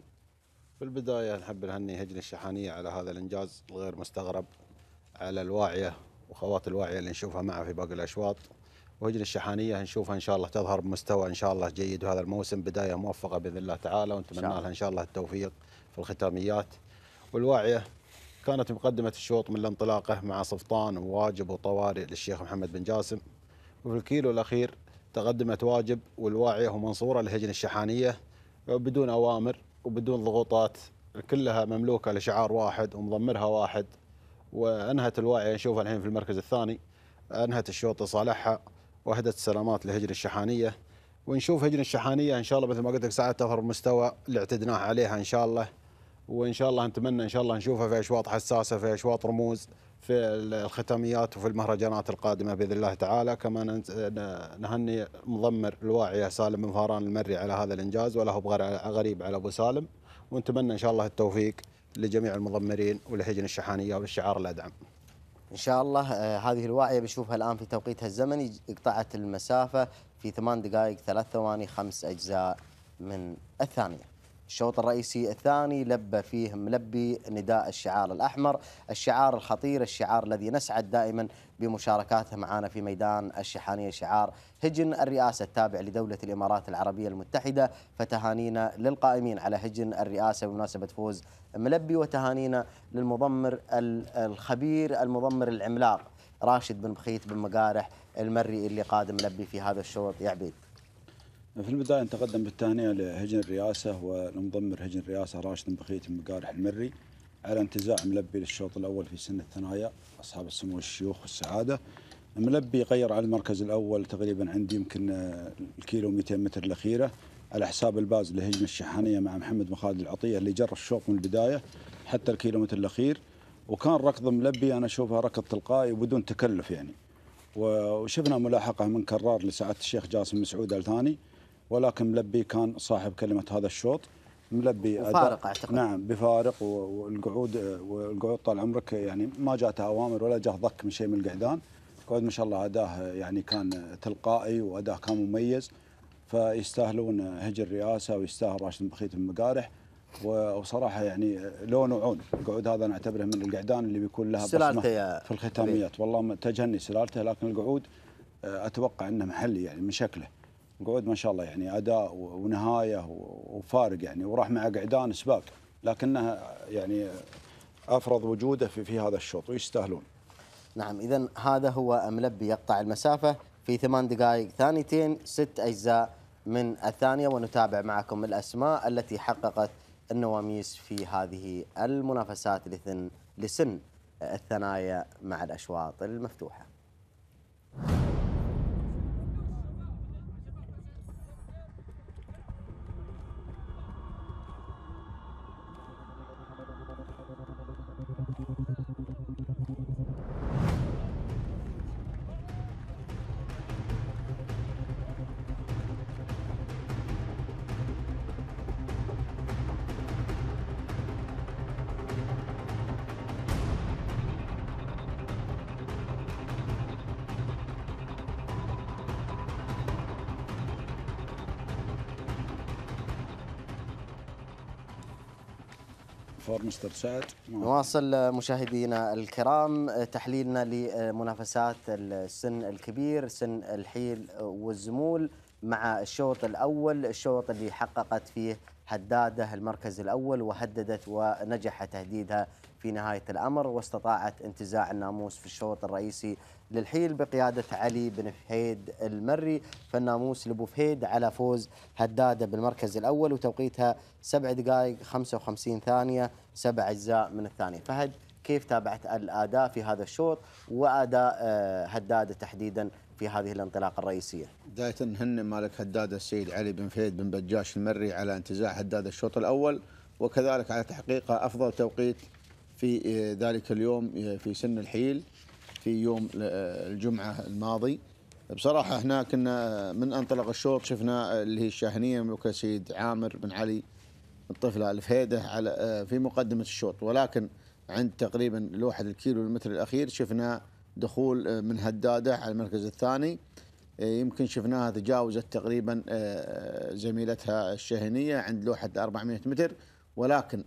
في البداية نحب نهني هجن الشحانية على هذا الإنجاز الغير مستغرب على الواعية وخوات الواعية اللي نشوفها معه في باقي الأشواط. وهجن الشحانية نشوفها إن شاء الله تظهر بمستوى إن شاء الله جيد هذا الموسم بداية موفقة بإذن الله تعالى ونتمنى. لها إن شاء الله التوفيق في الختاميات. والواعية كانت مقدمة الشوط من الانطلاقة مع صفطان وواجب وطوارئ للشيخ محمد بن جاسم. وفي الكيلو الأخير تقدمت واجب والواعية ومنصورة لهجن الشحانية. بدون أوامر وبدون ضغوطات كلها مملوكة لشعار واحد ومضمرها واحد. وأنهت الواعية نشوفها الحين في المركز الثاني. أنهت الشوط لصالحها وأهدت السلامات لهجن الشحانية. ونشوف هجن الشحانية إن شاء الله مثل ما قلت لك ساعات تظهر المستوى اللي اعتدناه عليها إن شاء الله. وإن شاء الله نتمنى إن شاء الله نشوفها في أشواط حساسة في أشواط رموز في الختاميات وفي المهرجانات القادمة بإذن الله تعالى. كما نهني مضمر الواعية سالم بن فاران المري على هذا الإنجاز وله غريب على أبو سالم. ونتمنى إن شاء الله التوفيق لجميع المضمرين ولهجن الشحانية والشعار الأدعم. إن شاء الله آه، هذه الواعية بنشوفها الآن في توقيتها الزمني قطعت المسافة في ثمان دقائق ثلاث ثواني خمس أجزاء من الثانية. الشوط الرئيسي الثاني لبى فيه ملبي نداء الشعار الأحمر الشعار الخطير الشعار الذي نسعد دائما بمشاركاته معنا في ميدان الشحانية شعار هجن الرئاسة التابع لدولة الإمارات العربية المتحدة فتهانينا للقائمين على هجن الرئاسة بمناسبة فوز ملبي وتهانينا للمضمر ال- الخبير المضمر العملاق راشد بن بخيت بن مقارح المري اللي قادم ملبي في هذا الشوط. يا عبيد. في البداية نتقدم بالتهنئة لهجن الرئاسة والمضمر هجن الرئاسة راشد بخيت بن مقارح المري على انتزاع ملبي للشوط الأول في سن الثنايا أصحاب السمو والشيوخ والسعادة. ملبي غير على المركز الأول تقريبا عندي يمكن آه، الكيلو 200 متر الأخيرة على حساب الباز لهجن الشحانية مع محمد بن خالد العطية اللي جر الشوط من البداية حتى الكيلومتر الأخير. وكان ركض ملبي أنا أشوفها ركض تلقائي وبدون تكلف يعني. وشفنا ملاحقة من كرار لسعادة الشيخ جاسم مسعود الثاني. ولكن ملبي كان صاحب كلمة هذا الشوط. ملبي وفارق أعتقد. نعم بفارق والقعود والقعود طال عمرك يعني ما جاته أوامر ولا جاه ضك من شيء من القعدان. القعود ما شاء الله أداه يعني كان تلقائي وأداه كان مميز. فيستاهلون هجر الرئاسة ويستاهل راشد بخيت بن مقارح. و- وصراحة يعني لون وعون. القعود هذا نعتبره من القعدان اللي بيكون لها سلالته بصمه في الختاميات. والله تجهني سلالته لكن القعود آه، أتوقع إنه محلي يعني من شكله. القعود ما شاء الله يعني أداء ونهاية وفارق يعني وراح مع قعدان سباق لكنه يعني أفرض وجوده في في هذا الشوط ويستاهلون نعم اذا هذا هو ملبي يقطع المسافة في ثمان دقائق ثانيتين ست أجزاء من الثانية ونتابع معكم الأسماء التي حققت النواميس في هذه المنافسات لسن الثنايا مع الأشواط المفتوحة. مستر سعد. نواصل مشاهدينا الكرام تحليلنا لمنافسات السن الكبير سن الحيل والزمول مع الشوط الأول الشوط اللي حققت فيه هدادة المركز الأول وهددت ونجح تهديدها في نهاية الأمر واستطاعت انتزاع الناموس في الشوط الرئيسي للحيل بقيادة علي بن فهيد المري. فالناموس لأبو فهيد على فوز هدادة بالمركز الأول وتوقيتها سبع دقائق 55 ثانية سبع أجزاء من الثانية فهد كيف تابعت الأداء في هذا الشوط وأداء آه، هدادة تحديدا في هذه الانطلاقة الرئيسية؟ بداية نهنئ مالك هداد السيد علي بن فهيد بن بجاش المري على انتزاع هداد الشوط الأول وكذلك على تحقيقه أفضل توقيت في آه، ذلك اليوم آه، في سن الحيل في يوم آه، الجمعة الماضي. بصراحة إحنا كنا من أنطلق الشوط شفنا اللي هي الشاهنية مملوك السيد عامر بن علي الطفلة الفهيدة على في مقدمة الشوط. ولكن عند تقريبا الواحد الكيلو المتر الأخير شفنا دخول من هدادة على المركز الثاني. يمكن شفناها تجاوزت تقريبا زميلتها الشاهنية عند لوحة 400 متر. ولكن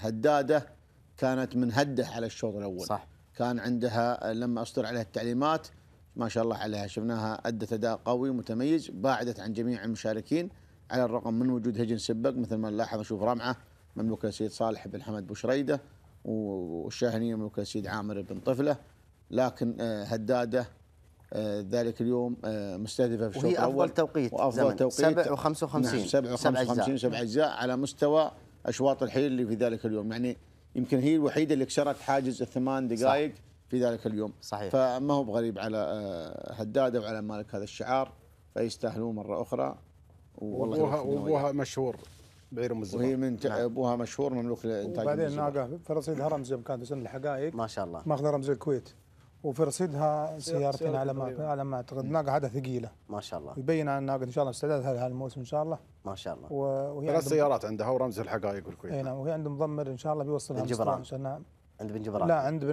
هدادة كانت منهدة على الشوط الأول. صح. كان عندها لما أصدر عليها التعليمات ما شاء الله عليها. شفناها أدت أداء قوي متميز بعدت عن جميع المشاركين على الرغم من وجود هجن سبق مثل ما نلاحظ نشوف رمعة مملوكة السيد صالح بن حمد بوشريدة والشاهنية مملوكة السيد عامر بن طفلة. لكن آه، هدادة آه، ذلك اليوم آه، مستهدفة في الشوط وهي الأول. أفضل توقيت وأفضل زمن. توقيت. سبع وخمسة وخمسين. نعم سبع أجزاء. سبع أجزاء على مستوى أشواط الحيل اللي في ذلك اليوم. يعني يمكن هي الوحيدة اللي كسرت حاجز الثمان دقائق في ذلك اليوم. صحيح. فما هو بغريب على آه، هدادة وعلى مالك هذا الشعار فيستاهلون مرة أخرى. والله وابوها مشهور بعير ام وهي الزبار من ت- ابوها مشهور مملوك لانتاج وبعدين. ناقة في رصيدها رمز يوم كانت سن الحقائق. ما شاء الله. ماخذة رمز الكويت. وفي رصيدها سيارتين على ما. على ما أعتقد. ناقة عادة ثقيلة. ما شاء الله. يبين عن الناقه إن شاء الله استعدادها لهذا الموسم إن شاء الله. ما شاء الله. و- وهي ثلاث عندهم- سيارات عندها ورمز الحقائق أي والكويت نعم وهي عند مضمر إن شاء الله بيوصلها بن جبران. عشان عند بن جبران. لا عند بن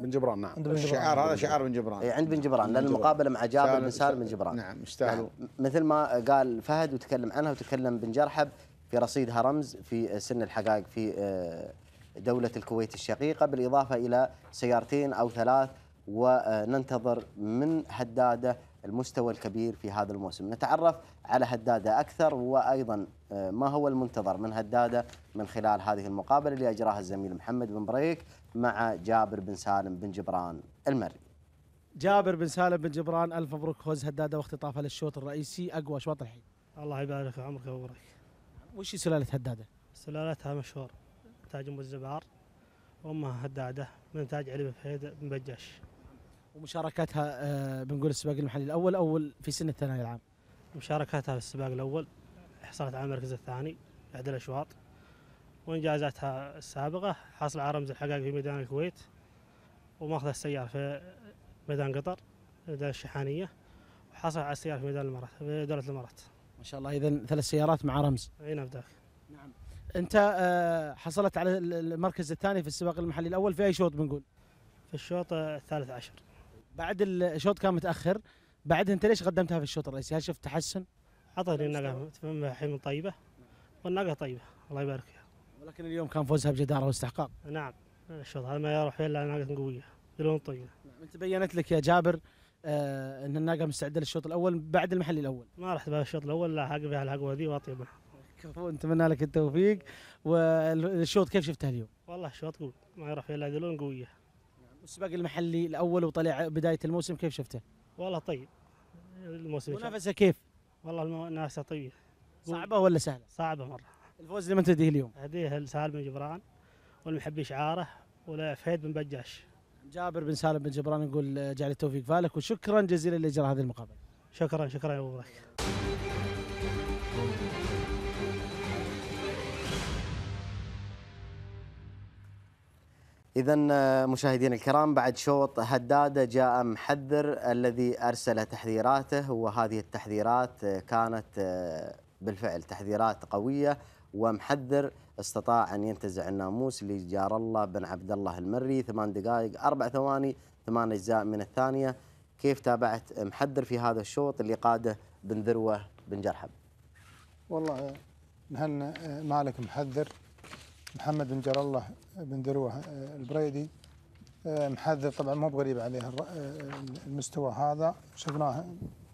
بن جبران نعم. عند بن جبران. الشعار هذا شعار بن جبران. إيه، عند بن جبران لأن. المقابلة مع جابر بن سالم بن جبران. نعم يستاهلوا نعم. مثل ما قال فهد وتكلم عنها وتكلم بن جرحب في رصيدها رمز في سن الحقائق في آه، دولة الكويت الشقيقة بالإضافة إلى سيارتين أو ثلاث وننتظر من هدادة المستوى الكبير في هذا الموسم. نتعرف على هدادة أكثر وأيضا آه، ما هو المنتظر من هدادة من خلال هذه المقابلة اللي أجراها الزميل محمد بن بريك مع جابر بن سالم بن جبران المري. جابر بن سالم بن جبران ألف مبروك فوز هداده واختطافه للشوط الرئيسي. أقوى اشواط الحين. الله يبارك في عمرك وعمرك وش هي سلالة هداده؟ سلالتها مشهور. تاج ام الزبار وامها هداده من تاج علي بن فهيد بن بجاش ومشاركتها آه، بنقول السباق المحلي الأول أو في سن الثانوي العام. مشاركتها في السباق الأول حصلت على المركز الثاني احدى الأشواط وانجازاتها السابقة حاصل على رمز الحقائق في ميدان الكويت وماخذ السيارة في ميدان قطر ميدان الشحانية وحاصل على السيارة في ميدان الإمارات في دولة الإمارات. ما شاء الله. اذا ثلاث سيارات مع رمز. إي نعم ذاك أنت آه، حصلت على ال- المركز الثاني في السباق المحلي الأول في أي شوط بنقول؟ في الشوط الثالث عشر. بعد الشوط كان متأخر. بعدها انت ليش قدمتها في الشوط الرئيسي؟ هل شفت تحسن؟ عطني الناقه الحين طيبة. والناقه طيبة. الله يبارك فيها. ولكن اليوم كان فوزها بجدارة واستحقاق. نعم. الشوط هذا ما يروح إلا ناقه قوية. دلون طويله انت بينت لك يا جابر آه إن الناقه مستعدة للشوط الأول بعد المحلي الأول. ما رحت بها الشوط الأول لا حق فيها العقوه ذي وأطيب كفو نتمنى لك التوفيق. والشوط كيف شفته اليوم؟ والله الشوط قوي. ما يروح إلا دلون قوية. والسباق المحلي الأول وطلع بداية الموسم كيف شفته؟ والله طيب الموسم إن شاء الله. منافسه كيف؟ والله المنافسه طيبة صعبة ولا سهلة؟ صعبة مرة الفوز لمن تديه اليوم؟ هديه لسالم بن جبران والمحبي شعاره ولفهيد بن بجاش جابر بن سالم بن جبران نقول جعل التوفيق فالك وشكرا جزيلا لإجراء هذه المقابلة. شكرا شكرا يا أبو إذا مشاهدينا الكرام بعد شوط هدادة جاء محذر الذي أرسل تحذيراته وهذه التحذيرات كانت بالفعل تحذيرات قوية ومحذر. استطاع أن ينتزع الناموس لجار الله بن عبد الله المري. ثمان دقائق أربع ثواني ثمان أجزاء من الثانية. كيف تابعت محذر في هذا الشوط اللي قاده بن ذروة بن جرحب؟ والله نهن مالك محذر. محمد بن جر الله بن دروه آه، البريدي. آه، محذر طبعا مو بغريب عليه آه، المستوى هذا. شفناه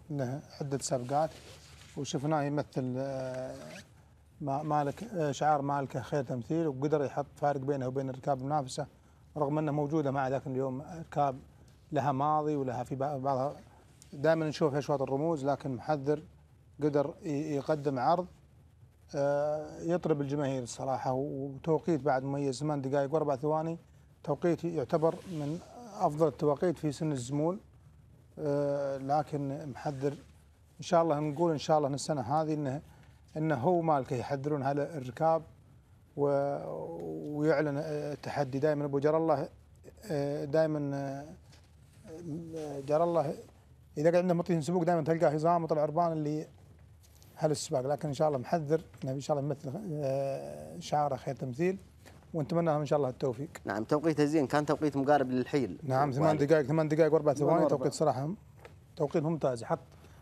له عدة سابقات وشفناه يمثل ما- مالك شعار مالكه خير تمثيل وقدر يحط فارق بينه وبين الركاب المنافسة رغم انه موجودة مع ذاك اليوم. ركاب لها ماضي ولها في بعض- بعضها دائما نشوف أشواط الرموز لكن محذر قدر يقدم عرض. يطرب الجماهير الصراحه وتوقيت بعد مميز ثمان دقائق واربع ثواني توقيت يعتبر من أفضل التوقيت في سن الزمول. آه، لكن محذر إن شاء الله نقول إن شاء الله السنة هذه إنه إنه هو مالكه يحذرون على الركاب ويعلن آه، التحدي دائما. أبو جر الله دائما جر الله إذا قاعد عنده مطيح سبوق دائما تلقاه يزام وطلع عربان اللي هل السباق لكن إن شاء الله محذر انه إن شاء الله يمثل آه، شعاره خير تمثيل ونتمنى لهم إن شاء الله التوفيق. نعم توقيته زين. كان توقيت مقارب للحيل. نعم ثمان. دقائق ثمان دقائق واربع ثواني. توقيت صراحة توقيت ممتاز. حط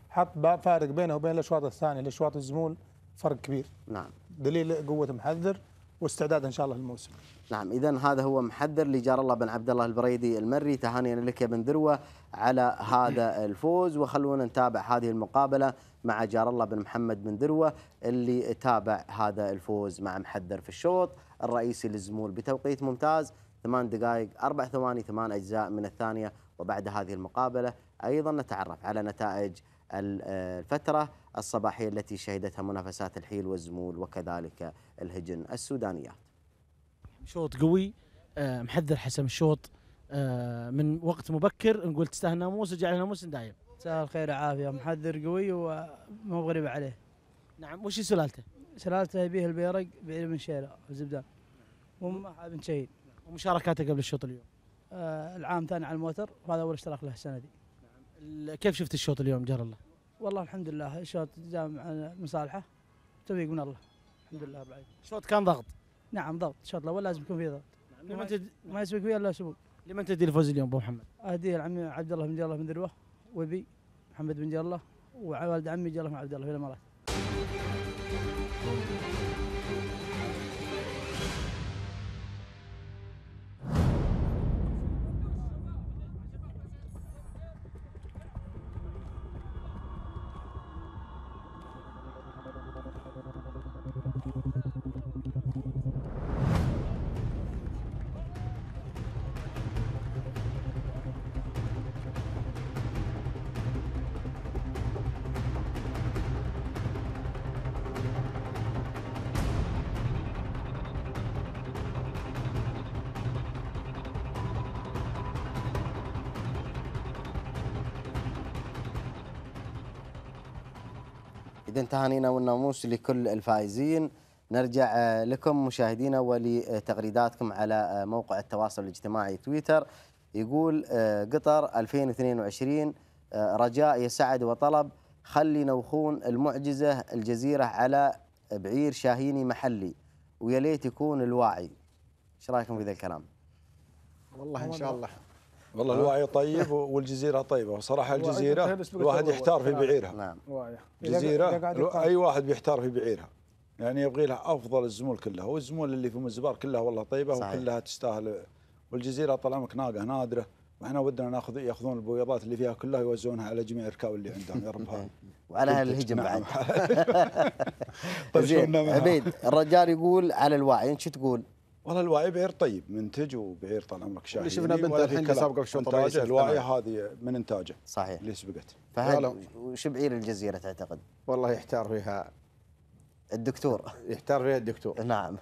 حط فارق بينه وبين الأشواط الثانية. الأشواط الزمول فرق كبير. نعم. دليل قوة محذر. واستعداد إن شاء الله للموسم. نعم اذا هذا هو محذر لجار الله بن عبد الله البريدي المري. تهانيا لك يا بن ذروة على هذا الفوز وخلونا نتابع هذه المقابلة مع جار الله بن محمد بن ذروة اللي تابع هذا الفوز مع محذر في الشوط. الرئيسي للزمول بتوقيت ممتاز ثمان دقائق أربع ثواني ثمان أجزاء من الثانية وبعد هذه المقابلة أيضا نتعرف على نتائج ال- الفترة. الصباحية التي شهدتها منافسات الحيل والزمول وكذلك الهجن السودانيات. شوط قوي آه، محذر حسم الشوط آه، من وقت مبكر نقول تستاهل ناموس وجعل ناموس دايم. مساء الخير وعافية. محذر قوي ومو غريب عليه. نعم وش سلالته؟ سلالته يبيه البيرق بعيد من شيلة الزبدان ومعها بن شهيد. ومشاركاته قبل الشوط اليوم؟ آه العام ثاني على الموتر وهذا أول اشتراك له السنة دي. ال- كيف شفت الشوط اليوم جار الله؟ والله الحمد لله. الشوط جاء مع مصالحة؟ توفيق من الله. الحمد لله رب العالمين. الشوط كان ضغط؟ نعم ضغط. الشوط الأول لازم يكون فيه ضغط. لمن تد... ما يسبق فيه إلا سبوق لمن تدي الفوز اليوم أبو محمد؟ أهديه العمي عبد الله بن جلة بن ذروة وبي محمد بن جلة ووالد عمي جلة بن عبد الله في الإمارات تهانينا والناموس لكل الفائزين. نرجع آه، لكم مشاهدينا ولتغريداتكم على آه، موقع التواصل الاجتماعي تويتر. يقول آه، قطر 2022 آه، رجاء يسعد وطلب خلي نوخون المعجزة الجزيرة على بعير شاهيني محلي ويا ليت يكون الواعي. إيش رأيكم في ذا الكلام؟ والله إن شاء الله. والله الوعي طيب والجزيرة طيبة وصراحه الجزيرة بك الواحد. يحتار في. بعيرها نعم جزيره. أي واحد بيحتار في بعيرها يعني يبغي لها أفضل الزمول كلها والزمول اللي في ام الزبار كلها والله طيبة صحيح. وكلها تستاهل والجزيرة طال عمرك ناقة نادرة وإحنا ودنا ناخذ يأخذون البويضات اللي فيها كلها يوزعونها على جميع الركاب اللي عندهم يا رب هذا وعلى تنتج. هالهجم نعم. بعد طيب؟ عبيد الرجال يقول على الوعي انت شو تقول؟ والله الواعي بعير طيب منتج وبعير طال عمرك شاهي شفنا بنت الحين اللي سابقة في الشوط الرئيسي الواعي. هذه من إنتاجه. صحيح. اللي سبقت فهد لا. وش بعير الجزيرة تعتقد؟ والله يحتار فيها الدكتور. يحتار فيها الدكتور. نعم.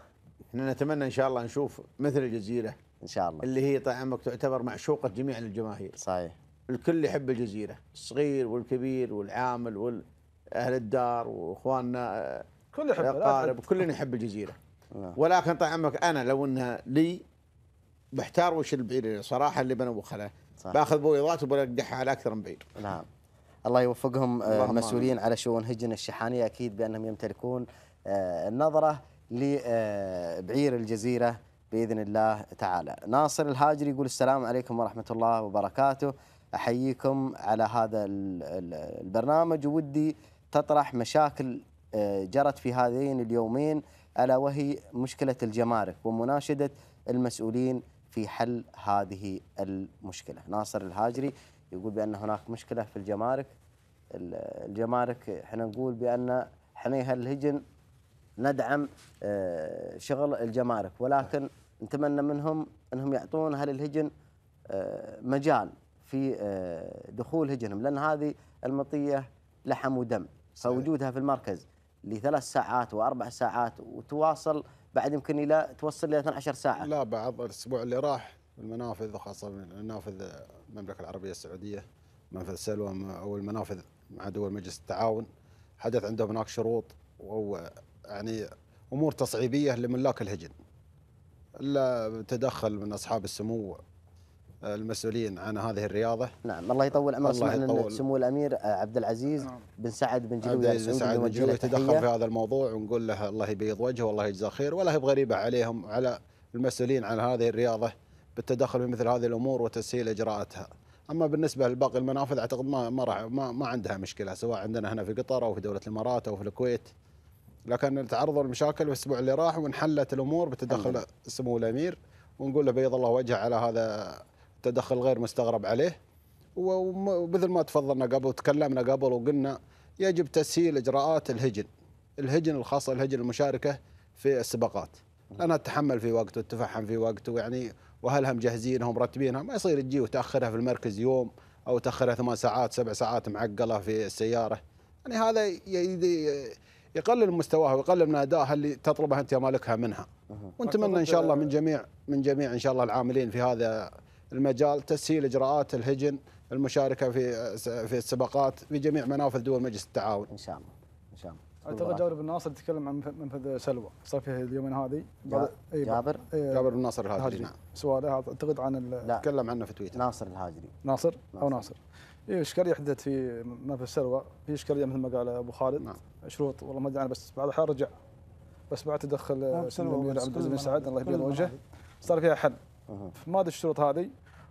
إحنا نتمنى إن شاء الله نشوف مثل الجزيرة إن شاء الله. اللي هي طال عمرك تعتبر معشوقة جميع الجماهير. صحيح. الكل يحب الجزيرة الصغير والكبير والعامل واهل الدار وإخواننا كل يحب الأقارب كلنا يحب الجزيرة. ولكن طال عمرك أنا لو إنها لي بحتار وش البعير صراحة اللي بنوخ له. باخذ بويضات وبقدحها على أكثر من بعير نعم. الله يوفقهم آه، المسؤولين على شؤون هجن الشحانية أكيد بأنهم يمتلكون آه، النظرة لبعير الجزيرة بإذن الله تعالى. ناصر الهاجري يقول السلام عليكم ورحمة الله وبركاته. أحييكم على هذا ال- ال- البرنامج. ودي تطرح مشاكل آه، جرت في هذين اليومين. ألا وهي مشكلة الجمارك ومناشدة المسؤولين في حل هذه المشكلة. ناصر الهاجري يقول بأن هناك مشكلة في الجمارك. ال- الجمارك إحنا نقول بأن حنيها الهجن ندعم آه، شغل الجمارك. ولكن نتمنى منهم أنهم يعطون أهل الهجن آه، مجال في آه، دخول هجنهم لأن هذه المطية لحم ودم. فوجودها في المركز. لثلاث ساعات وأربع ساعات وتواصل بعد يمكن إلى توصل إلى 12 ساعة. لا بعض الأسبوع اللي راح المنافذ وخاصه من منافذ المملكة العربية السعودية منفذ سلوى أو المنافذ مع دول مجلس التعاون حدث عندهم هناك شروط و يعني أمور تصعيبية لملاك الهجن. الا تدخل من أصحاب السمو المسؤولين عن هذه الرياضة نعم الله يطول عمره الله سمعنا يطول. سمو الأمير آه، عبد العزيز نعم. بن سعد بن جلوي سعود سعد بن جلوي تحية. في هذا الموضوع ونقول له الله يبيض وجهه والله يجزاه خير ولا هي بغريبه عليهم على المسؤولين عن هذه الرياضة بالتدخل في مثل هذه الأمور وتسهيل إجراءاتها. أما بالنسبة لباقي المنافذ أعتقد ما ما راح ما, ما عندها مشكلة سواء عندنا هنا في قطر أو في دولة الإمارات أو في الكويت. لكن تعرضوا المشاكل في الأسبوع اللي راح وانحلت الأمور بتدخل سمو الأمير ونقول له بيض الله وجهه على هذا التدخل غير مستغرب عليه. وم- ومثل ما تفضلنا قبل وتكلمنا قبل وقلنا يجب تسهيل إجراءات الهجن الهجن الخاصه الهجن المشاركة في السباقات. لانها تتحمل في وقت وتتفحم في وقت ويعني واهلها مجهزينها ومرتبينها ما يصير تجي وتأخرها في المركز يوم أو تأخرها ثمان ساعات سبع ساعات معقلة في السيارة. يعني هذا يقلل مستواها ويقلل من أدائها اللي تطلبها أنت يا مالكها منها. ونتمنى إن شاء الله من جميع من جميع إن شاء الله العاملين في هذا المجال تسهيل إجراءات الهجن المشاركة في في السباقات في جميع منافذ دول مجلس التعاون. إن شاء الله إن شاء الله. أعتقد جابر بن ناصر تكلم عن منفذ سلوى. صار فيه اليومين هذه؟ جابر إي جابر؟ بن ناصر الهاجري نعم. سؤاله أعتقد عن ال- لا. تكلم عنه في تويتر. ناصر الهاجري. ناصر أو ناصر. ناصر؟ اي اشكاليه حدثت في منفذ سلوى؟ في اشكاليه مثل ما قال أبو خالد؟ نعم. شروط والله ما أدري بس بعد الحال رجع. بس بعد تدخل الأمير بس، عبد العزيز بن سعد الله يبيض وجهه. صار فيها حل. أدري الشروط هذه.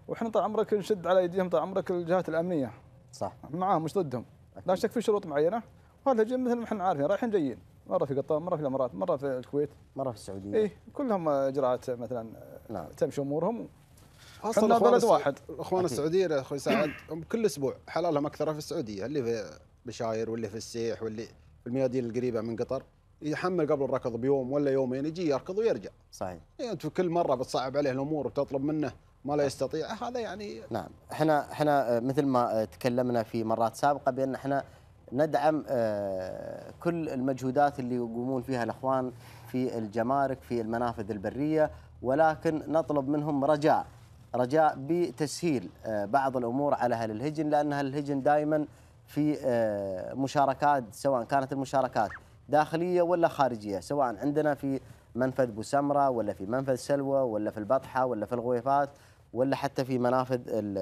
وإحنا طال عمرك نشد على ايديهم طال عمرك الجهات الأمنية. صح. معاهم مش ضدهم. لا شك في شروط معينة. وهذا الهجم مثل ما إحنا عارفين رايحين جايين. مرة في قطر مرة في الإمارات مرة في الكويت. مرة في السعودية. إيه كلهم اجراءات مثلا نعم. تمشي أمورهم. الأخوان بلد واحد. الأخوان أكيد. السعوديين يا أخوي سعد هم كل أسبوع حلالهم أكثر في السعودية اللي في بشاير واللي في السيح واللي في الميادين القريبة من قطر. يحمل قبل الركض بيوم ولا يومين يجي يركض ويرجع. صحيح. يعني انت كل مرة بتصعب عليه الأمور وتطلب منه ما لا يستطيع هذا يعني نعم. إحنا إحنا آه، مثل ما آه، تكلمنا في مرات سابقة بأن إحنا ندعم آه، كل المجهودات اللي يقومون فيها الإخوان في الجمارك في المنافذ البرية ولكن نطلب منهم رجاء. رجاء بتسهيل بعض الأمور على أهل الهجن لأن أهل الهجن دائما في مشاركات سواء كانت المشاركات داخلية ولا خارجية سواء عندنا في منفذ بوسمرة ولا في منفذ سلوى ولا في البطحة ولا في الغويفات ولا حتى في منافذ ال-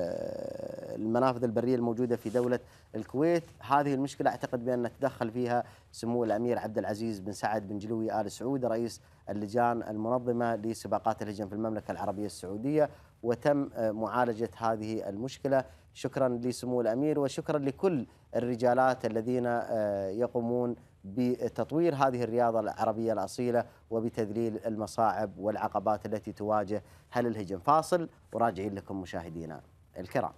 المنافذ البرية الموجودة في دولة الكويت، هذه المشكلة أعتقد بأن تدخل فيها سمو الأمير عبد العزيز بن سعد بن جلوي آل سعود رئيس اللجان المنظمة لسباقات الهجن في المملكة العربية السعودية. وتم آه، معالجة هذه المشكلة، شكرا لسمو الأمير وشكرا لكل الرجالات الذين آه، يقومون بتطوير هذه الرياضة العربية الأصيلة وبتذليل المصاعب والعقبات التي تواجه هل الهجن فاصل؟ وراجعين لكم مشاهدينا الكرام.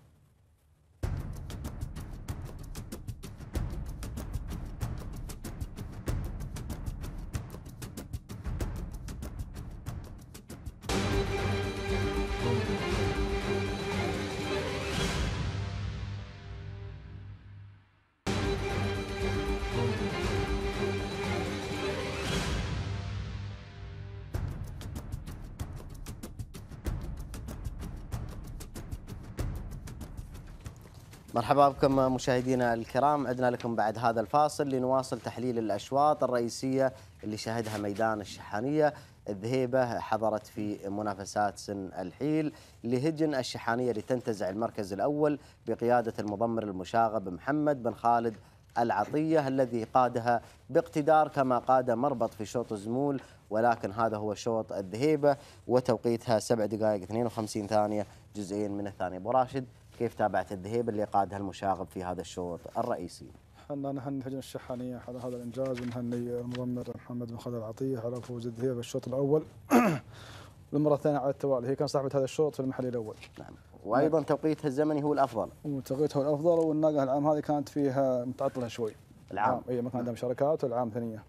مرحبا بكم مشاهدينا الكرام. عدنا لكم بعد هذا الفاصل لنواصل تحليل الأشواط الرئيسية اللي شهدها ميدان الشحانية. الذهيبة حضرت في منافسات سن الحيل لهجن الشحانية لتنتزع المركز الأول بقيادة المضمر المشاغب محمد بن خالد العطية الذي قادها باقتدار كما قاد مربط في شوط الزمول ولكن هذا هو شوط الذهيبة وتوقيتها 7 دقائق 52 ثانية جزئين من الثانية أبو راشد كيف تابعت الذهيبة اللي قادها المشاغب في هذا الشوط الرئيسي؟ إحنا نهني هجن الشحانية على هذا الإنجاز ونهني المضمر محمد بن خالد العطية على فوز الذهيبة الشوط الأول. للمرة الثانية على التوالي هي كان صاحبة هذا الشوط في المحلي الأول. نعم. وأيضا توقيتها الزمني هو الأفضل. وتوقيتها هو الأفضل والناقة العام هذه كانت فيها متعطلة شوي. العام. اي ما كان عندها مشاركات والعام ثانية.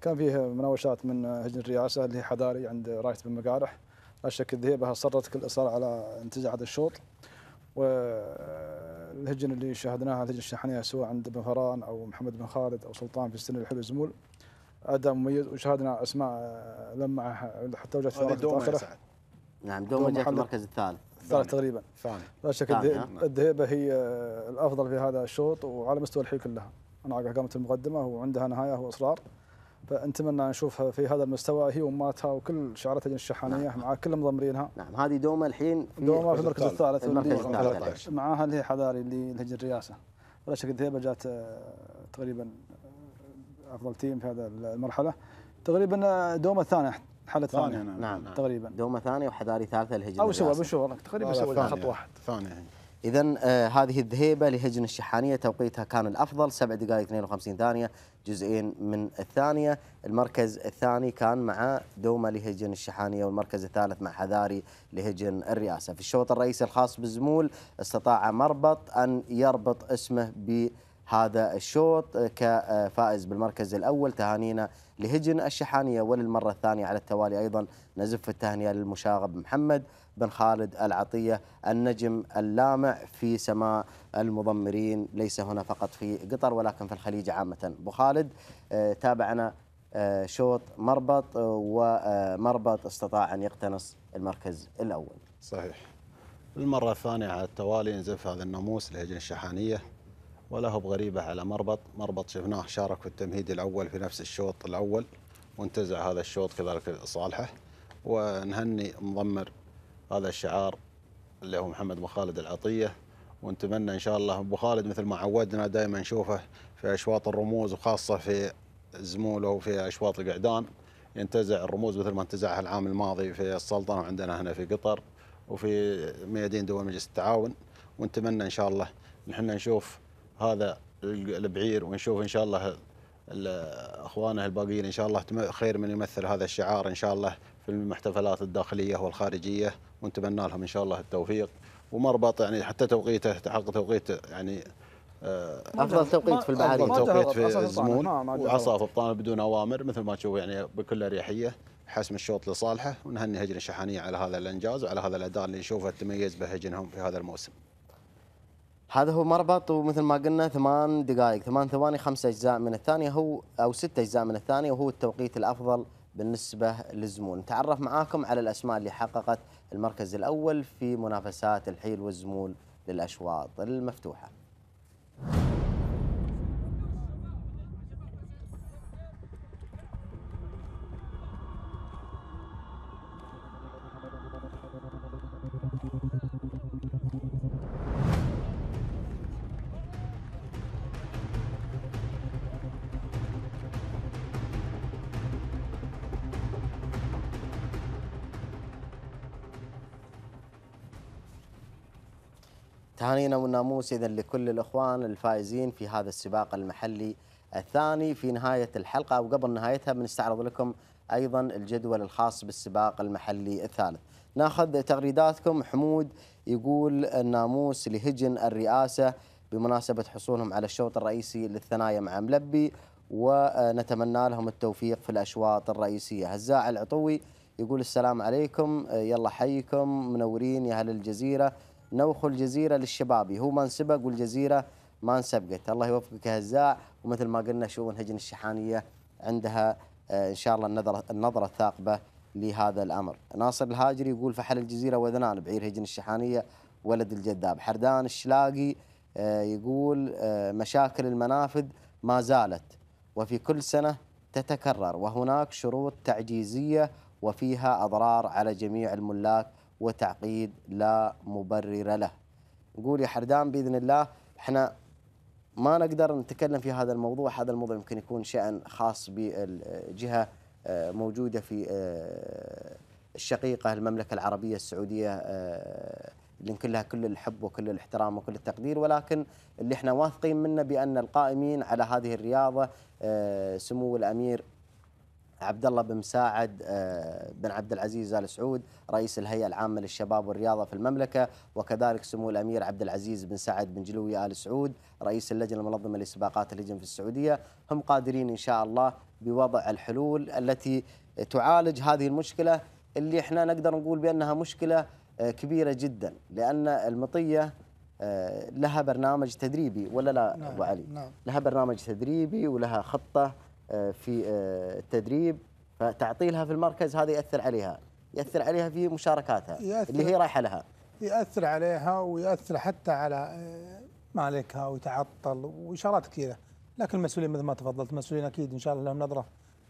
كان فيه مناوشات من هجن الرئاسة اللي هي حضاري عند رايت بن مقارح. لا شك الذهيبة أصرت كل إصرار على انتزاع هذا الشوط. والهجن اللي شاهدناها الهجن الشحنية سواء عند بن فران أو محمد بن خالد أو سلطان في السن الحلو زمول اداء مميز وشاهدنا أسماء لمع حتى وجدت في سعد نعم دوما جت محل- المركز الثالث. ثالث تقريبا. ثاني. لا شك ثاني، الذهيب- الذهيبة هي الأفضل في هذا الشوط وعلى مستوى الحيل كلها. أنا قامت المقدمة وعندها نهاية واصرار فنتمنى نشوفها في هذا المستوى. هي واماتها وكل شعارات هجن الشحانيه مع كل مضمرينها نعم. هذه دوما الحين في دوما في المركز الثالث. المركز الثالث. معاها اللي هي حضاري اللي الهجن الرئاسة. ولا شك الذهيبه جات آه، تقريبا آه، أفضل تيم في هذا المرحلة. تقريبا آه، دوما الثانية حاله ثانية، ثانية. نعم. نعم تقريبا. دوما ثانية وحذاري ثالثة الهجن أو سوا الرئاسي. بنشوف تقريبا سوا ثانية. خط واحد. ثانية هي. إذا آه هذه الذهيبة لهجن الشحانية توقيتها كان الأفضل 7 دقائق 52 ثانية جزئين من الثانية. المركز الثاني كان مع دومة لهجن الشحانية والمركز الثالث مع حذاري لهجن الرئاسة. في الشوط الرئيسي الخاص بالزمول استطاع مربط أن يربط اسمه بهذا الشوط آه، كفائز بالمركز الأول تهانينا لهجن الشحانية. وللمرة الثانية على التوالي أيضا نزف التهنئة للمشاغب محمد. بن خالد العطية النجم اللامع في سماء المضمرين ليس هنا فقط في قطر ولكن في الخليج عامة. أبو خالد آه، تابعنا آه، شوط مربط آه، ومربط استطاع أن يقتنص المركز الأول. صحيح. المرة الثانية على التوالي نزف هذا الناموس لهجن الشحانية ولا هو بغريبة على مربط. مربط شفناه شارك في التمهيد الأول في نفس الشوط الأول. وانتزع هذا الشوط كذلك صالحه. ونهني مضمر هذا الشعار اللي هو محمد بن خالد العطية ونتمنى إن شاء الله أبو خالد مثل ما عودنا دائما نشوفه في أشواط الرموز وخاصة في زموله وفي أشواط القعدان. ينتزع الرموز مثل ما انتزعها العام الماضي في السلطنة وعندنا هنا في قطر وفي ميادين دول مجلس التعاون. ونتمنى إن شاء الله نحن نشوف هذا البعير ونشوف إن شاء الله ال- أخوانه الباقيين إن شاء الله خير من يمثل هذا الشعار إن شاء الله في المحتفلات الداخلية والخارجية. ونتمنى لهم إن شاء الله التوفيق. ومربط يعني حتى توقيته تحقق توقيت يعني آه، أفضل توقيت في البعارين أفضل. توقيت في الزمون. وعصا في ابطال بدون أوامر مثل ما تشوف يعني بكل أريحية حسم الشوط لصالحه ونهني هجن الشحانيه على هذا الأنجاز وعلى هذا الأداء اللي نشوفه تميز به هجنهم في هذا الموسم. هذا هو مربط ومثل ما قلنا ثمان دقائق ثمان ثواني خمسة أجزاء من الثانية هو أو ستة أجزاء من الثانية وهو التوقيت الأفضل بالنسبة للزمون. نتعرف معاكم على الأسماء اللي حققت المركز الأول في منافسات الحيل والزمول للأشواط المفتوحة. تهانينا والناموس إذا لكل الإخوان الفائزين في هذا السباق المحلي الثاني في نهاية الحلقة. أو قبل نهايتها بنستعرض لكم أيضا الجدول الخاص بالسباق المحلي الثالث. ناخذ تغريداتكم. حمود يقول الناموس لهجن الرئاسة بمناسبة حصولهم على الشوط الرئيسي للثنايا مع ملبي ونتمنى لهم التوفيق في الأشواط الرئيسية. هزاع العطوي يقول السلام عليكم. يلا حيكم. منورين يا أهل الجزيرة. نوخوا الجزيرة للشباب. هو ما انسبق والجزيرة ما انسبقت. الله يوفقك يا هزاع. ومثل ما قلنا شؤون هجن الشحانية عندها آه، إن شاء الله النظرة, النظرة الثاقبة لهذا الأمر. ناصر الهاجري يقول فحل الجزيرة وذنان بعير هجن الشحانية ولد الجذاب. حردان الشلاقي آه، يقول آه، مشاكل المنافذ ما زالت وفي كل سنة تتكرر وهناك شروط تعجيزية وفيها أضرار على جميع الملاك وتعقيد لا مبرر له. نقول يا حردان بإذن الله إحنا ما نقدر نتكلم في هذا الموضوع. هذا الموضوع يمكن يكون شأن خاص بالجهة آه، موجودة في آه، الشقيقة المملكة العربية السعودية آه، اللي نكن لها كل الحب وكل الاحترام وكل التقدير. ولكن اللي إحنا واثقين منه بأن القائمين على هذه الرياضة سمو الأمير عبد الله بن مساعد آه، بن عبد العزيز آل سعود رئيس الهيئة العامة للشباب والرياضة في المملكة وكذلك سمو الأمير عبد العزيز بن سعد بن جلوي آل سعود رئيس اللجنة المنظمة لسباقات الهجن في السعودية هم قادرين إن شاء الله بوضع الحلول التي تعالج هذه المشكلة اللي إحنا نقدر نقول بأنها مشكلة آه، كبيرة جدا لأن المطية آه، لها برنامج تدريبي ولا لا نعم ابو علي؟ نعم لها برنامج تدريبي ولها خطة في آه، التدريب فتعطيلها في المركز هذا يأثر عليها يأثر عليها في مشاركاتها يأثر- اللي هي رايحة لها. يأثر عليها ويأثر حتى على آه، مالكها ويتعطل وإشارات كثيرة. لكن المسؤولين مثل ما تفضلت المسؤولين أكيد إن شاء الله لهم نظرة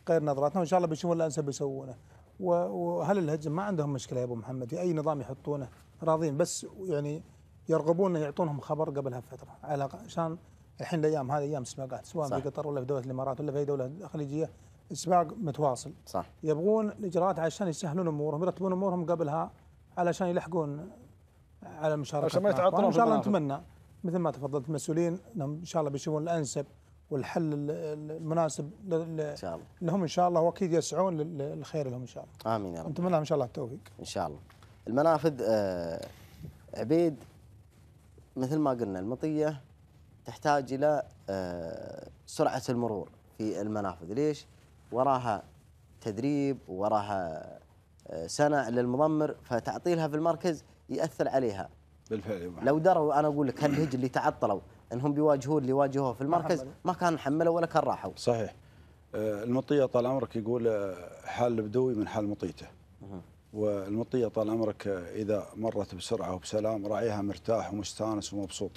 غير نظرتنا وإن شاء الله بيشوفون الانسب يسوونه و- وهل الهجم ما عندهم مشكلة يا أبو محمد؟ في أي نظام يحطونه راضين بس يعني يرغبون يعطونهم خبر قبلها بفترة على عشان الحين الأيام هذه أيام سباقات سواء صح. في قطر ولا في دولة الإمارات ولا في أي دولة خليجية السباق متواصل. صح. يبغون الاجراءات عشان يسهلون أمورهم يرتبون أمورهم قبلها علشان يلحقون على المشاركه عشان ما. يتعطلون في شاء الله. نتمنى مثل ما تفضلت المسؤولين إنهم إن شاء الله بيشوفون الأنسب والحل ال- ال- المناسب ل- إن ل- شاء الله. لهم إن شاء الله وأكيد يسعون لل- للخير لهم إن شاء الله. آمين يا رب. نتمنى لهم إن شاء الله التوفيق. إن شاء الله. المنافذ آه، عبيد مثل ما قلنا المطية تحتاج إلى آه، سرعة المرور في المنافذ. ليش؟ وراها تدريب وراها آه، سنة للمضمر فتعطيلها في المركز يأثر عليها. بالفعل لو دروا أنا أقول لك هالهج اللي تعطلوا إنهم بيواجهون اللي واجهوه في المركز. ما كان حملوا ولا كان راحوا. صحيح. آه، المطية طال عمرك يقول حال البدوي من حال مطيته. والمطية طال عمرك إذا مرت بسرعة وبسلام راعيها مرتاح ومستانس ومبسوط.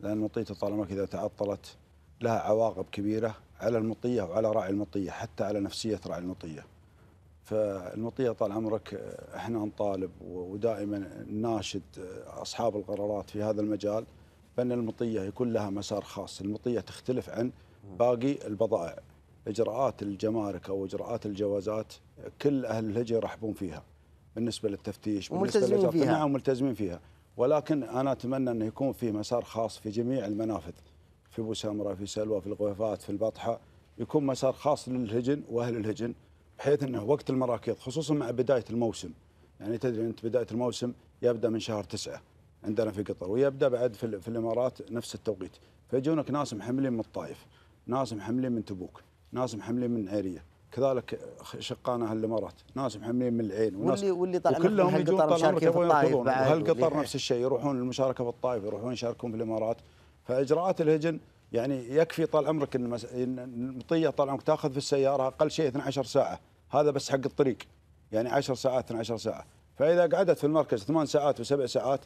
لأن المطية طال عمرك إذا تعطلت لها عواقب كبيرة على المطية وعلى راعي المطية حتى على نفسية راعي المطية. فالمطية طال عمرك آه، إحنا نطالب ودائما نناشد آه، أصحاب القرارات في هذا المجال بأن المطية يكون لها مسار خاص. المطية تختلف عن باقي البضائع. إجراءات الجمارك أو إجراءات الجوازات كل أهل الهجر يرحبون فيها. بالنسبة للتفتيش بالنسبة وملتزمين فيها. نعم ملتزمين فيها. ولكن أنا أتمنى انه يكون في مسار خاص في جميع المنافذ في أبو سمرة في سلوى في الغويفات في البطحة يكون مسار خاص للهجن وأهل الهجن بحيث أنه وقت المراكض خصوصا مع بداية الموسم. يعني تدري أنت بداية الموسم يبدأ من شهر تسعة عندنا في قطر ويبدأ بعد في, في الإمارات نفس التوقيت. فيجونك ناس محملين من الطائف ناس محملين من تبوك ناس محملين من عيريه كذلك شقانا أهل الامارات ناس محملين من العين وناس واللي واللي عمرك وكلهم يجون طال عمرك في يبغون الطائف وهالقطر واللي- نفس الشيء يروحون المشاركه في الطائف يروحون يشاركون في الامارات. فاجراءات الهجن يعني يكفي طال عمرك إن المطيه طال عمرك تاخذ في السيارة أقل شيء 12 ساعة. هذا بس حق الطريق. يعني 10 ساعات 12 ساعة. فإذا قعدت في المركز ثمان ساعات وسبع ساعات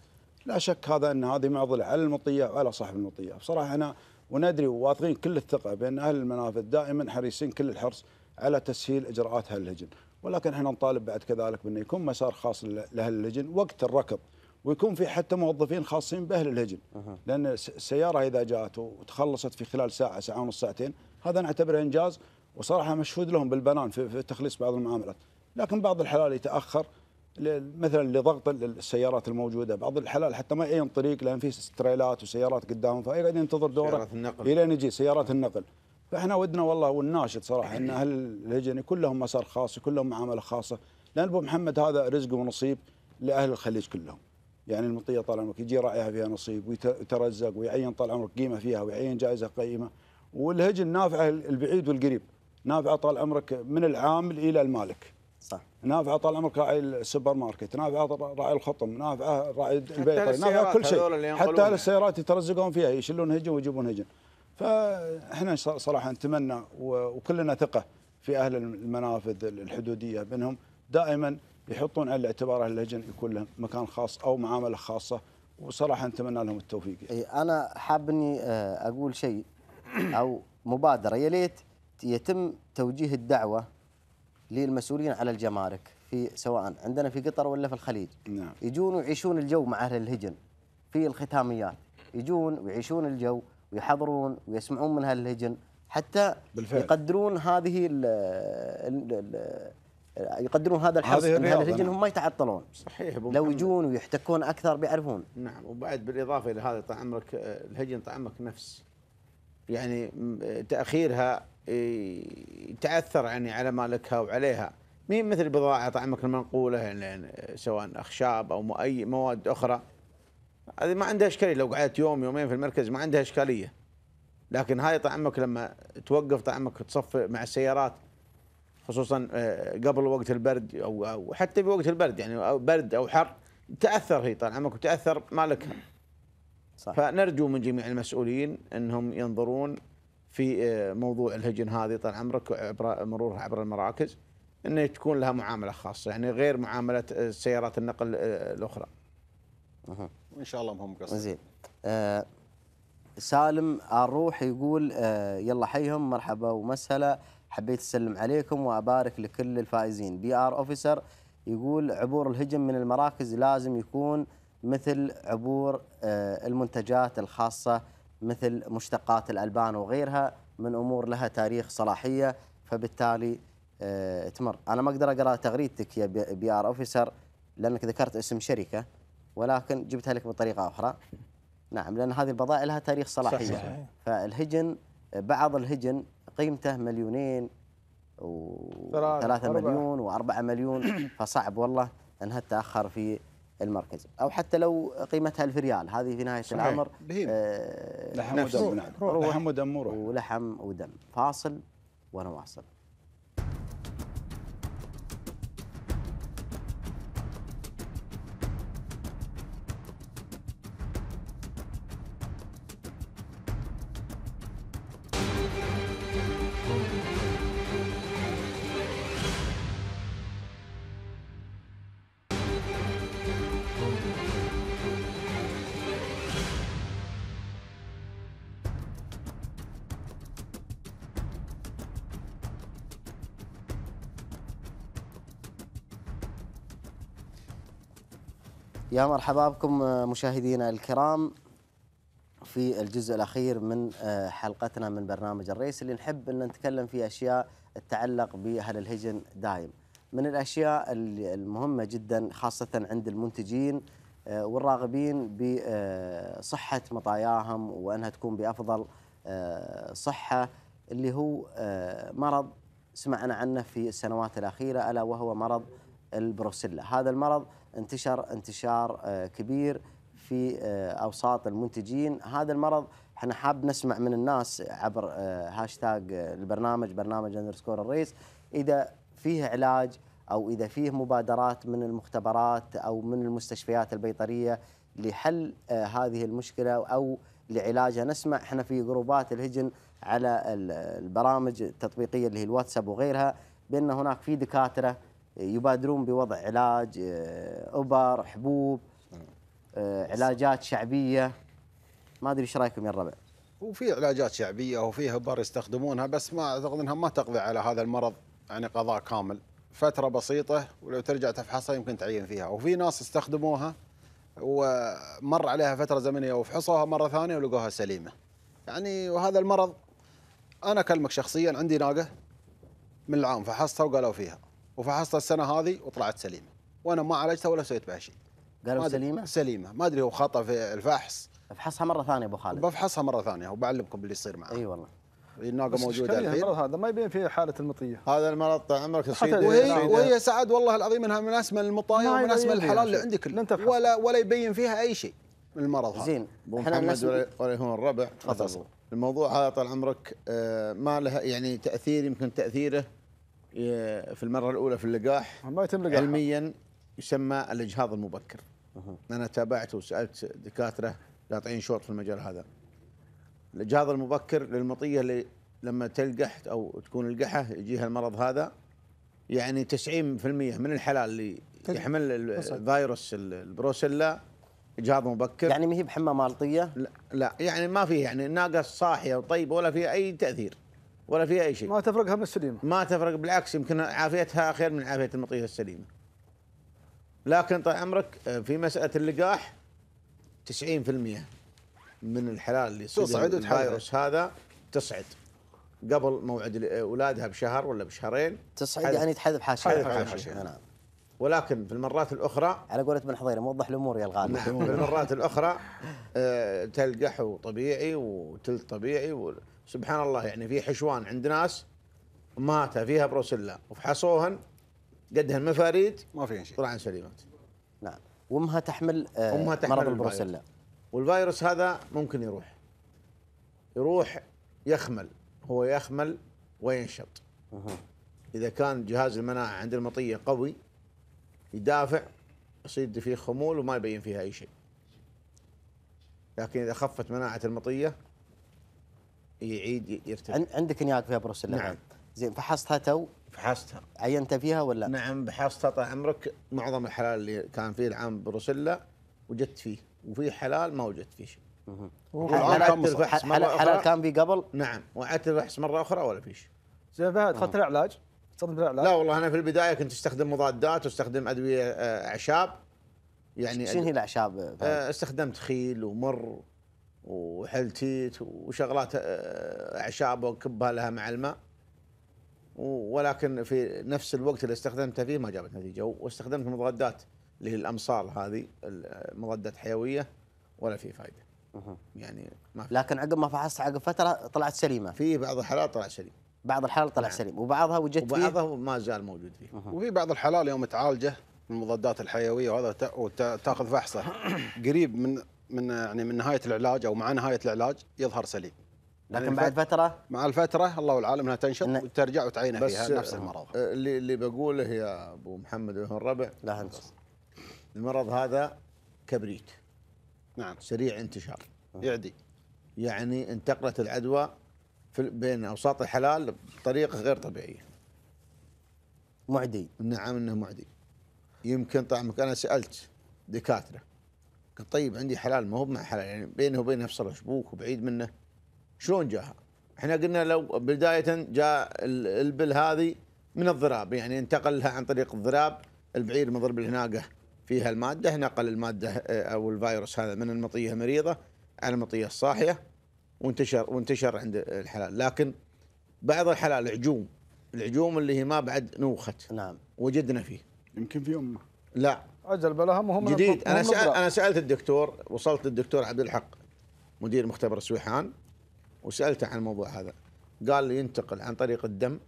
لا شك هذا إن هذه معضلة على المطية وعلى صاحب المطية. بصراحة أنا وندري وواثقين كل الثقة بأن أهل المنافذ دائما حريصين كل الحرص على تسهيل إجراءات أهل الهجن ولكن إحنا نطالب بعد كذلك بانه يكون مسار خاص ل- لاهل الهجن وقت الركض ويكون في حتى موظفين خاصين باهل الهجن لأن الس- السيارة إذا جاءت وتخلصت في خلال ساعة ساعة ونص ساعتين هذا نعتبره إنجاز وصراحة مشهود لهم بالبنان في, في تخليص بعض المعاملات. لكن بعض الحلال يتأخر مثلا لضغط ال- السيارات الموجودة. بعض الحلال حتى ما يعين طريق لأن في تريلات وسيارات قدامهم فيقعد ينتظر دوره. إلى يجي سيارات النقل. فاحنا ودنا والله والناشد صراحة إن أهل الهجن يكون لهم مسار خاص يكون لهم معاملة خاصة. لأن أبو محمد هذا رزق ونصيب لأهل الخليج كلهم. يعني المنطقة طال عمرك يجي راعيها فيها نصيب ويترزق ويعين طال عمرك قيمة فيها ويعين جائزة قيمة. والهجن نافعة البعيد والقريب. نافعة طال عمرك من العامل إلى المالك. صح. نافعة طال عمرك راعي السوبر ماركت نافعة راعي الخطم نافعة راعي البيطري نافعة كل شيء. حتى السيارات يترزقون فيها يشيلون هجن ويجيبون هجن. فاحنا صراحة نتمنى وكلنا ثقة في أهل المنافذ الحدودية بانهم دائما يحطون على الاعتبار أهل الهجن يكون لهم مكان خاص أو معاملة خاصة وصراحة نتمنى لهم التوفيق. أنا حاب إني آه، أقول شيء أو مبادرة. يا ليت يتم توجيه الدعوة للمسؤولين على الجمارك في سواء عندنا في قطر ولا في الخليج. نعم. يجون ويعيشون الجو مع أهل الهجن في الختاميات. يجون ويعيشون الجو ويحضرون ويسمعون من أهل الهجن حتى بالفعل. يقدرون هذه ال ال ال يقدرون هذا الحرص ان الرياضة، الهجن نعم. هم ما يتعطلون صحيح لو. يجون ويحتكون أكثر بيعرفون نعم وبعد بالإضافة إلى هذا طال عمرك آه، الهجن طال عمرك نفس يعني تأخيرها إيه، تعثر يعني على مالكها وعليها مين مثل البضاعه طال عمرك المنقولة يعني سواء أخشاب أو اي مواد أخرى هذه ما عندها إشكالية. لو قعدت يوم يومين في المركز ما عندها إشكالية. لكن هاي طال عمرك لما توقف طال عمرك تصف مع السيارات خصوصا آه، قبل وقت البرد أو أو حتى بوقت البرد يعني أو برد أو حر تأثر هي طال عمرك وتأثر مالكها صح. فنرجو من جميع المسؤولين إنهم ينظرون في آه، موضوع الهجن هذه طال عمرك عبر مرورها عبر المراكز انه تكون لها معاملة خاصة يعني غير معاملة آه، سيارات النقل الأخرى. وإن شاء الله هم مقصرين زين. آه سالم الروح يقول آه يلا حيهم مرحبا ومسهلا. حبيت أسلم عليكم وأبارك لكل الفائزين. بي آر أوفيسر يقول عبور الهجم من المراكز لازم يكون مثل عبور آه المنتجات الخاصة مثل مشتقات الألبان وغيرها من أمور لها تاريخ صلاحية فبالتالي آه تمر. أنا ما أقدر أقرأ تغريدتك يا بي آر أوفيسر لأنك ذكرت اسم شركة. ولكن جبتها لك بطريقة أخرى نعم لأن هذه البضائع لها تاريخ صلاحية صحيح. فالهجن بعض الهجن قيمته مليونين ثلاثة، وثلاثة أربعة. مليون وأربعة مليون فصعب والله أنها تتأخر في المركز أو حتى لو قيمتها ألف ريال هذه في نهاية صحيح. بهيمة. آه، لحم ودم نعم. لحم ودم وروح ولحم ودم فاصل ونواصل يا مرحبا بكم آه، مشاهدينا الكرام في الجزء الأخير من آه، حلقتنا من برنامج الريس اللي نحب أن نتكلم في أشياء تتعلق بأهل الهجن دايم. من الأشياء المهمة جدا خاصة عند المنتجين آه، والراغبين بصحة مطاياهم وأنها تكون بأفضل صحة اللي هو مرض سمعنا عنه في السنوات الأخيرة ألا وهو مرض البروسيلا. هذا المرض انتشر انتشار آه، كبير في آه، أوساط المنتجين. هذا المرض إحنا حاب نسمع من الناس عبر آه، هاشتاج البرنامج برنامج underscore الريس إذا فيه علاج أو إذا فيه مبادرات من المختبرات أو من المستشفيات البيطرية لحل هذه المشكلة أو لعلاجها. نسمع إحنا في جروبات الهجن على ال- البرامج التطبيقية اللي هي الواتساب وغيرها بأن هناك في دكاترة يبادرون بوضع علاج آه، أبر حبوب آه، علاجات شعبية. ما أدري إيش رأيكم يا الربع؟ وفي علاجات شعبية وفي هبار يستخدمونها بس ما أعتقد إنها ما تقضي على هذا المرض يعني قضاء كامل. فترة بسيطة ولو ترجع تفحصها يمكن تعين فيها. وفي ناس استخدموها ومر عليها فترة زمنية وفحصوها مرة ثانية ولقوها سليمة. يعني وهذا المرض أنا اكلمك شخصيا عندي ناقة من العام فحصتها وقالوا فيها. وفحصتها السنة هذه وطلعت سليمة. وأنا ما عالجتها ولا سويت بها شيء. قالوا سليمة؟ سليمة. ما أدري هو خطأ في الفحص. افحصها مرة ثانية أبو خالد. بفحصها مرة ثانية وبعلمكم باللي يصير معها إي والله. الناقة موجودة الحين. المرض هذا ما يبين فيه حالة المطية. هذا المرض طال عمرك السيد وهي وهي سعد والله العظيم إنها من أسمى المطايا ومن أسمى الحلال اللي. عندك. ولا ولا يبين فيها أي شيء من المرض هذا. زين إحنا محمد نسمع. ولا- الربع. الموضوع هذا طال عمرك آه، ما له يعني تأثير يمكن تأثيره في المرة الأولى في اللقاح ما يتم لقاحها. علميا يسمى الإجهاض المبكر. أنا تابعت وسألت دكاترة قاطعين شوط في المجال هذا. الإجهاض المبكر للمطية اللي لما تلقح أو تكون القحة يجيها المرض هذا يعني 90% من الحلال اللي يحمل. الفيروس ال- البروسيلا إجهاض مبكر. يعني ما هي بحمى مالطيه لا, لا يعني ما فيه يعني الناقه صاحية وطيبة ولا فيها أي تأثير. ولا فيها أي شيء. ما تفرقها من السليمة. ما تفرق بالعكس يمكن عافيتها خير من عافية المطيه السليمة. لكن طال عمرك آه، في مسألة اللقاح 90% من الحلال اللي يصير تصعد. الفيروس هذا تصعد. قبل موعد أولادها بشهر ولا بشهرين. تصعد. يعني تحذف حاشية. حذف حاشية. نعم. ولكن في المرات الأخرى على قولة بن حضيره موضح الأمور يا الغالي. في المرات الأخرى آه، تلقح طبيعي وتلت طبيعي و- سبحان الله يعني في حشوان عند ناس امهاتها فيها بروسيلا وفحصوهن قدهن مفاريد ما فيها شيء. طلعن سليمات. نعم. وأمها تحمل آه، أمها تحمل مرض. البروسيلا والفيروس هذا ممكن يروح. يروح يخمل هو يخمل وينشط. إذا كان جهاز المناعة عند المطية قوي يدافع يصير فيه خمول وما يبين فيها أي شيء. لكن إذا خفت مناعة المطية يعيد يرتفع. عن- عندك نياق فيها بروسيلا نعم. زين فحصتها تو؟ فحصتها. عينت فيها ولا نعم فحصتها طال عمرك. معظم الحلال اللي كان فيه العام بروسيلا وجدت فيه وفي حلال ما وجدت فيه شيء. حلال- وعدت الفحص حلال, حلال. كان في قبل؟ نعم وعدت الفحص مرة أخرى ولا فيش زين فهد اخذت لها علاج؟ استخدمت لها علاج؟ لا والله أنا في البداية كنت أستخدم مضادات وأستخدم أدوية آه، أعشاب. يعني شنو هي الأعشاب آه، استخدمت خيل ومر وحلتيت وشغلات آه، أعشاب واكبها لها مع الماء. ولكن في نفس الوقت اللي استخدمتها فيه ما جابت نتيجة. واستخدمت مضادات اللي هي الأمصال هذه مضادات حيوية ولا في فائده يعني ما في. لكن عقب ما فحصت عقب فترة طلعت سليمة. في بعض الحالات طلع سليم. بعض الحالات طلع نعم. سليم. وبعضها وجدت فيه وبعضها ما زال موجود فيه. وفي بعض الحلال يوم تعالجه المضادات الحيوية وهذا تا- وت- تاخذ فحصة. قريب من من يعني من نهاية العلاج أو مع نهاية العلاج يظهر سليم. لكن يعني بعد فترة؟ مع الفترة الله العالم إنها تنشط إن- وترجع وتعينه بس فيها نفس المرض. آه، اللي اللي بقوله يا أبو محمد وهو الربع لا أنت المرض هذا كبريت. نعم. سريع انتشار. يعدي. يعني انتقلت العدوى في بين أوساط الحلال بطريقة غير طبيعية. معدي. نعم إنه معدي. يمكن طبعا أنا سألت دكاترة. طيب عندي حلال ما هو مع حلال يعني بينه وبينه يفصل شبوك وبعيد منه. شلون جاها؟ إحنا قلنا لو بداية جاء ال- البل هذه من الضراب يعني انتقل لها عن طريق الضراب البعير مضرب الهناقة فيها المادة نقل المادة آه، أو الفيروس هذا من المطية المريضه على المطية الصاحية وانتشر وانتشر عند الحلال. لكن بعض الحلال عجوم العجوم اللي هي ما بعد نوخت. نعم. وجدنا فيه. يمكن في أمه. لا. عجل بلاها مهم من جديد. أنا سأل الضرر. أنا سألت الدكتور وصلت للدكتور عبد الحق مدير مختبر سويحان وسألته عن الموضوع هذا. قال لي ينتقل عن طريق الدم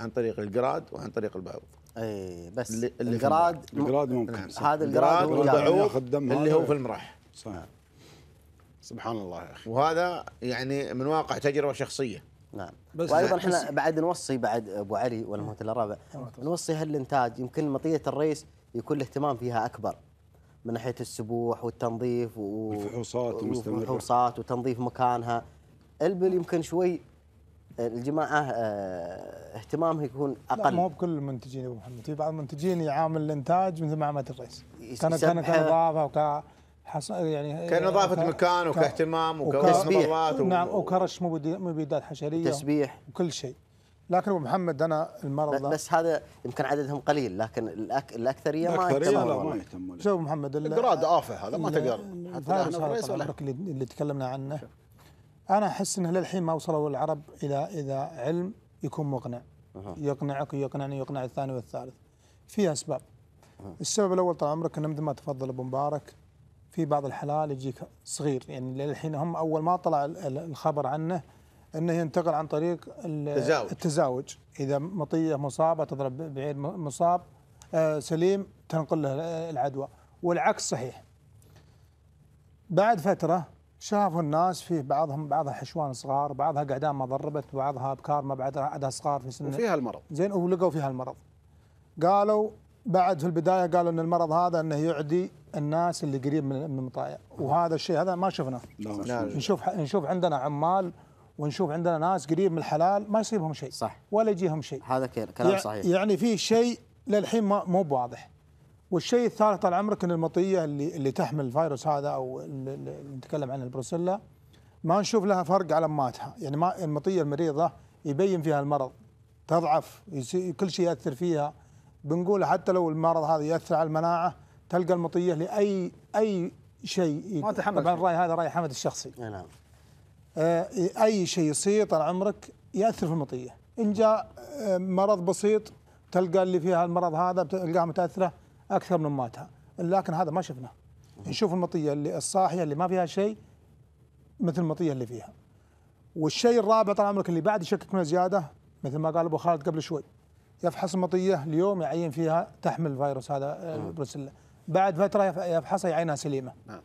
عن طريق الجراد وعن طريق البعوض. إي بس اللي- الجراد الجراد نعم. ممكن. هذا الجراد والبعوض دم اللي. هو في المراح صح سبحان الله يا أخي. وهذا يعني من واقع تجربة شخصية. نعم. بس- وأيضا إحنا بعد نوصي بعد أبو علي ولا مهتل الرابع نوصي هالإنتاج. يمكن مطية الريس يكون الاهتمام فيها أكبر من ناحية السبوح والتنظيف و- الفحوصات المستمرة. والفحوصات وتنظيف مكانها البل يمكن شوي الجماعة آه اهتمامها يكون لا مو أقل بكل المنتجين يا أبو محمد في بعض المنتجين يعامل الإنتاج مثل ما عملت الرئيس يس- كان كان. كنظافه وك. يعني كنظافه ك- مكان وكاهتمام وك- وكمضادات و- نعم وكرش مبيد- مبيدات حشرية تسبيح وكل شيء لكن أبو محمد أنا المرض بس هذا يمكن عددهم قليل لكن الأك... الأكثرية ما يهتمون ما والله. يهتمون. شوف أبو محمد ال- الجراد آفة هذا ما تقدر. حتى اللي, اللي تكلمنا عنه. أنا أحس إنه للحين ما وصلوا العرب إلى اذا علم يكون مقنع. يقنعك ويقنعني ويقنع الثاني والثالث. في أسباب. السبب الأول طال عمرك إنه مثل ما تفضل أبو مبارك في بعض الحلال يجيك صغير. يعني للحين هم أول ما طلع ال- ال- الخبر عنه أنه ينتقل عن طريق ال- تزاوج. التزاوج. إذا مطية مصابة تضرب بعير مصاب آه، سليم تنقل له العدوى. والعكس صحيح. بعد فترة شافوا الناس فيه بعضهم بعضها حشوان صغار بعضها قعدان ما ضربت بعضها أبكار ما بعد عندها صغار في سن وفيها المرض. زين ولقوا فيها المرض. قالوا بعد في البداية قالوا إن المرض هذا إنه يعدي الناس اللي قريب من المطايا. وهذا الشيء هذا ما شفناه. نشوف نشوف عندنا عمال ونشوف عندنا ناس قريب من الحلال ما يصيبهم شيء صح. ولا يجيهم شيء. هذا كلام صحيح. يعني في شيء للحين ما مو بواضح. والشيء الثالث طال عمرك ان المطية اللي اللي تحمل الفيروس هذا أو اللي نتكلم عنه البروسيلا. ما نشوف لها فرق على أماتها. يعني ما المطية المريضة يبين فيها المرض تضعف كل شيء يأثر فيها. بنقول حتى لو المرض هذا يأثر على المناعة تلقى المطية لاي أي شيء ما تحمل طبعا. الراي هذا رأي حمد الشخصي. نعم. أي شيء يصير طال عمرك يأثر في المطية. إن جاء آه، مرض بسيط تلقى اللي فيها المرض هذا تلقاها متأثرة أكثر من ماتها. لكن هذا ما شفناه. نشوف المطية اللي الصاحية اللي ما فيها شيء مثل المطية اللي فيها. والشيء الرابع طال عمرك اللي بعد يشكك منه زيادة مثل ما قال أبو خالد قبل شوي. يفحص المطية اليوم يعين فيها تحمل الفيروس هذا آه، البروسيلا بعد فترة يف- يفحصها يعينها سليمة. نعم.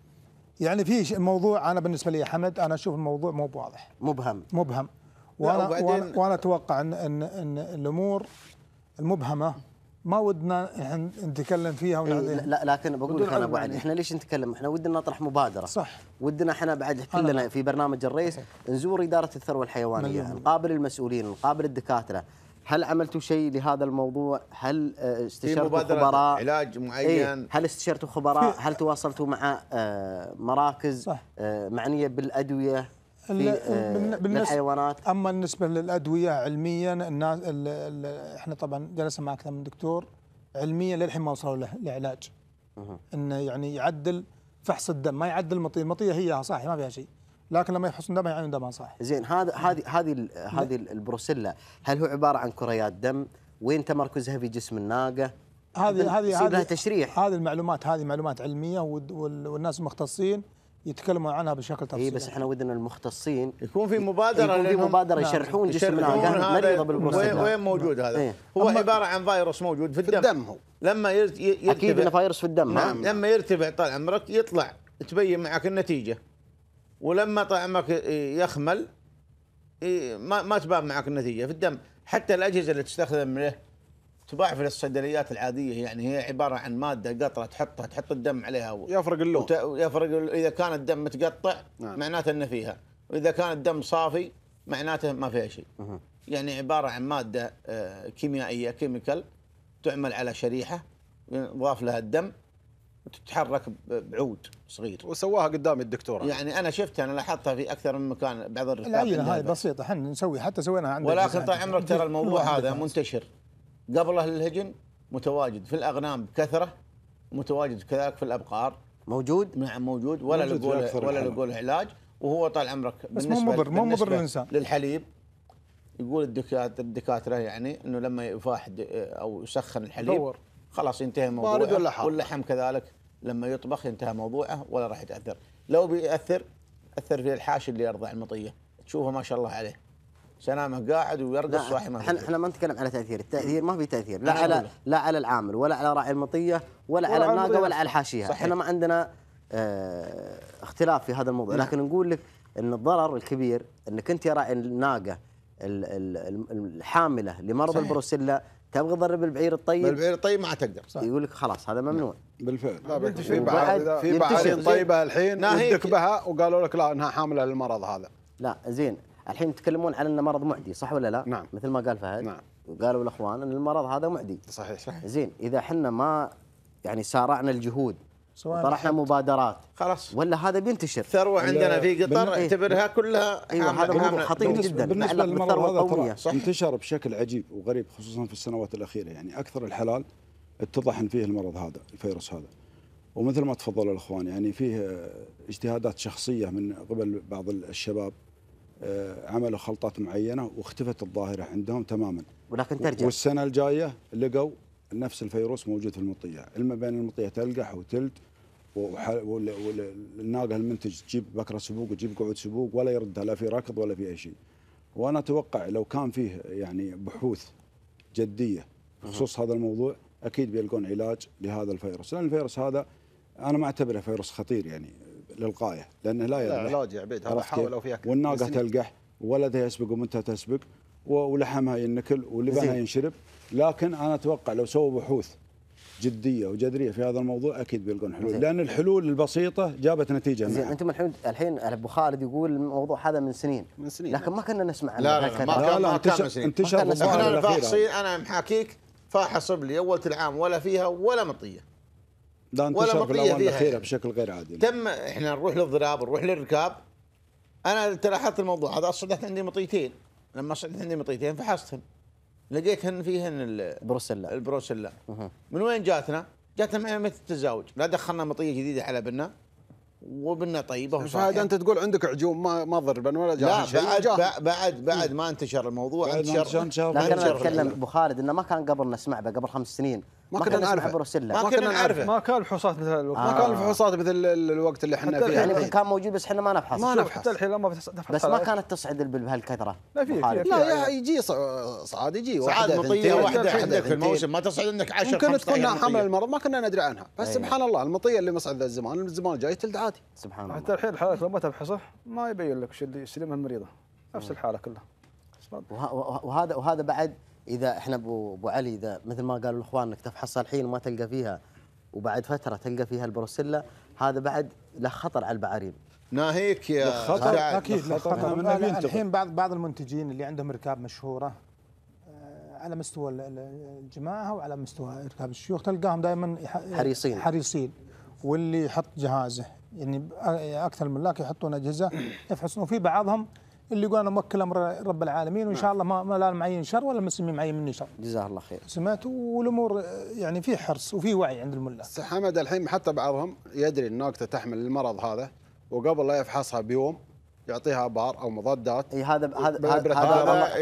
يعني في شيء- موضوع أنا بالنسبة لي حمد أنا أشوف الموضوع مو بواضح. مبهم. مبهم. لا، وأنا وأنا, وأنا أتوقع إن إن إن الأمور المبهمة ما ودنا إحنا نتكلم فيها إيه ونعطيها لا لكن بقول لك أنا ابو علي يعني. إحنا ليش نتكلم؟ إحنا ودنا نطرح مبادرة. صح. ودنا إحنا بعد كلنا في برنامج الرئيس نزور إدارة الثروة الحيوانية. نقابل المسؤولين نقابل الدكاترة. هل عملتوا شيء لهذا الموضوع هل آه، استشرتوا خبراء علاج إيه؟ معين هل استشرتوا خبراء هل تواصلتوا مع آه، مراكز صح. آه، معنية بالأدوية في للحيوانات أما بالنسبة للأدوية علميا الناس ال- ال- إحنا طبعا جلسنا مع أكثر من دكتور علميا للحين ما وصلوا له لعلاج. إنه يعني يعدل فحص الدم ما يعدل المطية المطية هي صاحي ما فيها شيء لكن لما يفحصون دمها يعين دمها صاحي زين هذا هذه هذه ال- هذه ال- البروسيلا هل هو عبارة عن كريات دم؟ وين تمركزها في جسم الناقة؟ هذه هذه هذه تشريح. هذه المعلومات هذه معلومات علمية والناس المختصين يتكلمون عنها بشكل إي تفصيلي. بس إحنا ودنا المختصين يكون في مبادرة يكون في مبادرة نعم. يشرحون جسم الناقة. مريضة بالبروسيلا. وين موجود هذا؟ إيه. هو عبارة عن فيروس موجود في في الدم. الدم هو. لما يرتفع أكيد إنه فيروس في الدم؟ نعم لما يرتفع طال عمرك يطلع تبين معك النتيجة. ولما طال عمرك يخمل ما ما تبان معك النتيجة في الدم. حتى الأجهزة اللي تستخدم له تباع في الصيدليات العادية يعني هي عبارة عن مادة قطرة تحطها تحط الدم عليها و- يفرق اللون. وت- ويفرق ال- إذا كان الدم متقطع نعم. معناته إنه فيها. وإذا كان الدم صافي معناته ما فيها شيء. يعني عبارة عن مادة آه، كيميائية كيميكال تعمل على شريحة يضاف لها الدم. وتتحرك ب- بعود صغير وسواها قدامي الدكتور أنا. يعني أنا شفتها أنا لاحظتها في أكثر من مكان بعض الرفاق عندها هاي بس. بسيطة إحنا نسوي حتى سوينا عندنا ولكن طال عندنا. عمرك ترى الموضوع هذا منتشر قبله الهجن متواجد في الأغنام بكثره متواجد كذلك في الأبقار موجود نعم موجود ولا له ولا له علاج وهو طال عمرك بس مو مضر- مو مضر للإنسان. للحليب يقول الدكاتره الدكاترة يعني إنه لما يفاح د- أو يسخن الحليب يدور. خلاص ينتهي حار؟ واللحم كذلك لما يطبخ ينتهى موضوعه ولا راح يتأثر. لو بيأثر أثر في الحاشي اللي يرضع المطية. تشوفه ما شاء الله عليه. سنامه قاعد ويرقص صاحي ما إحنا إحنا ما نتكلم على تأثير، التأثير ما في تأثير. لا على. لا على العامل ولا على راعي المطية ولا, على الناقة المطية ولا على صحيح. إحنا ما عندنا آه اختلاف في هذا الموضوع، لكن نقول لك إن الضرر الكبير إنك أنت يا راعي الناقة ال- ال- ال- الحاملة لمرض. البروسيلا تبغى تضرب البعير الطيب؟ بالبعير الطيب ما تقدر يقول لك خلاص هذا ممنوع. بالفعل. لا بس في بعض في بعض. طيبه الحين ناهيك. ودك بها وقالوا لك لا إنها حاملة للمرض هذا. لا زين. الحين تتكلمون على إنه مرض معدي صح ولا لا؟ نعم. مثل ما قال فهد. نعم. وقالوا الأخوان إن المرض هذا معدي. صحيح صحيح. زين إذا إحنا ما يعني سارعنا الجهود سواء طرحنا مبادرات. خلاص. ولا هذا بينتشر؟ ثروه عندنا في قطر إيه. اعتبرها كلها أيوه هذا موضوع خطير. جدا. بالنسبة للمرض هذا القوميه ترى انتشر بشكل عجيب وغريب خصوصا في السنوات الأخيرة. يعني أكثر الحلال اتضح ان فيه المرض هذا الفيروس هذا. ومثل ما تفضلوا الإخوان يعني فيه اجتهادات شخصية من قبل بعض الشباب آه، عملوا خلطات معينة واختفت الظاهرة عندهم تماما. ولكن ترجع. والسنة الجاية لقوا نفس الفيروس موجود في المطيه علما بين المطية تلقح وتلد والناقه المنتج تجيب بكرة سبوق وتجيب قعود سبوق ولا يردها لا في ركض ولا في أي شيء وأنا أتوقع لو كان فيه يعني بحوث جدية بخصوص هذا الموضوع أكيد بيلقون علاج لهذا الفيروس لأن الفيروس هذا أنا ما أعتبره فيروس خطير يعني للغاية لأنه لا لا يذبح علاج يا عبيد هذا؟ حاولوا فيها والناقة. تلقح ولدها يسبق وبنتها تسبق ولحمها ينكل ولبنها. ينشرب لكن أنا أتوقع لو سووا بحوث جدية وجذرية في هذا الموضوع أكيد بيلقون حلول زين. لأن الحلول البسيطة جابت نتيجة زين. أنتم الحين الحين أبو خالد يقول الموضوع هذا من سنين من سنين لكن ما كنا نسمع عنه لا لا, لا. ما لا، كان لا، ما كان انتشر- من سنين. انتشر ما كان بالظاهر إحنا الفاحصين أنا محاكيك فاحه صبلي أول العام ولا فيها ولا مطيه لا ولا انتشر في مطية الاوان فيها الاخيره يعني. بشكل غير عادي تم إحنا نروح للضراب نروح للركاب أنا تلاحظت الموضوع هذا صدت عندي مطيتين لما صدت عندي مطيتين فحصتهن لقيتهن فيهن ال- بروسيلا البروسيلا مه. من وين جاتنا؟ جاتنا معي مثل التزاوج لا دخلنا مطية جديدة على بنا وبنا طيبه فهذا أنت تقول عندك عجوم ما ما ضربا ولا جاهل لا شيء بعد. بعد بعد, بعد ما انتشر الموضوع انتشر- لكن أنا اتكلم. أبو خالد إنه ما كان قبل نسمع به قبل خمس سنين ما كنا نعرفه. ما كنا نعرفه ما كان الفحوصات مثل الوقت ما آه. كان الفحوصات مثل ال- الوقت اللي إحنا حتى فيه يعني الحين. كان موجود بس إحنا ما نفحص ما نفحص. حتى الحين لما بتفحص بس ما كانت تصعد البل بهالكثرة لا في لا. يجي ص- صعاد يجي صعاد مطية. واحدة. عندك في الموسم ما تصعد عندك 10 ممكن 15 تكون حامل مطية. المرض ما كنا ندري عنها بس أي. سبحان الله المطية اللي مصعد ذا الزمان الزمان الجاي تلد عادي سبحان حتى الله الحين الحالات لما تفحصه ما يبين لك وش اللي يستلمها المريضة نفس الحالة كلها ما- وهذا وهذا بعد إذا إحنا ابو أبو علي إذا مثل ما قالوا الإخوان إنك تفحصها الحين وما تلقى فيها وبعد فترة تلقى فيها البروسيلا هذا بعد له خطر على البعارين ناهيك يا خطر. أكيد لا خطر. الحين بعض بعض المنتجين اللي عندهم ركاب مشهورة آه، على مستوى ال- ال- الجماعة وعلى مستوى ركاب الشيوخ تلقاهم دائما حريصين. حريصين واللي يحط جهازه يعني أكثر الملاك يحطون أجهزة يفحصون وفي بعضهم اللي يقول أنا موكل أمر رب العالمين وان شاء الله ما, ما لا معين شر ولا مسلمين معين مني شر جزاه الله خير سمعت والامور آه، يعني في حرص وفي وعي عند الملاك بس حمد الحين حتى بعضهم يدري ان ناقته تحمل المرض هذا وقبل لا يفحصها بيوم يعطيها بار أو مضادات اي هذا هذا هذا.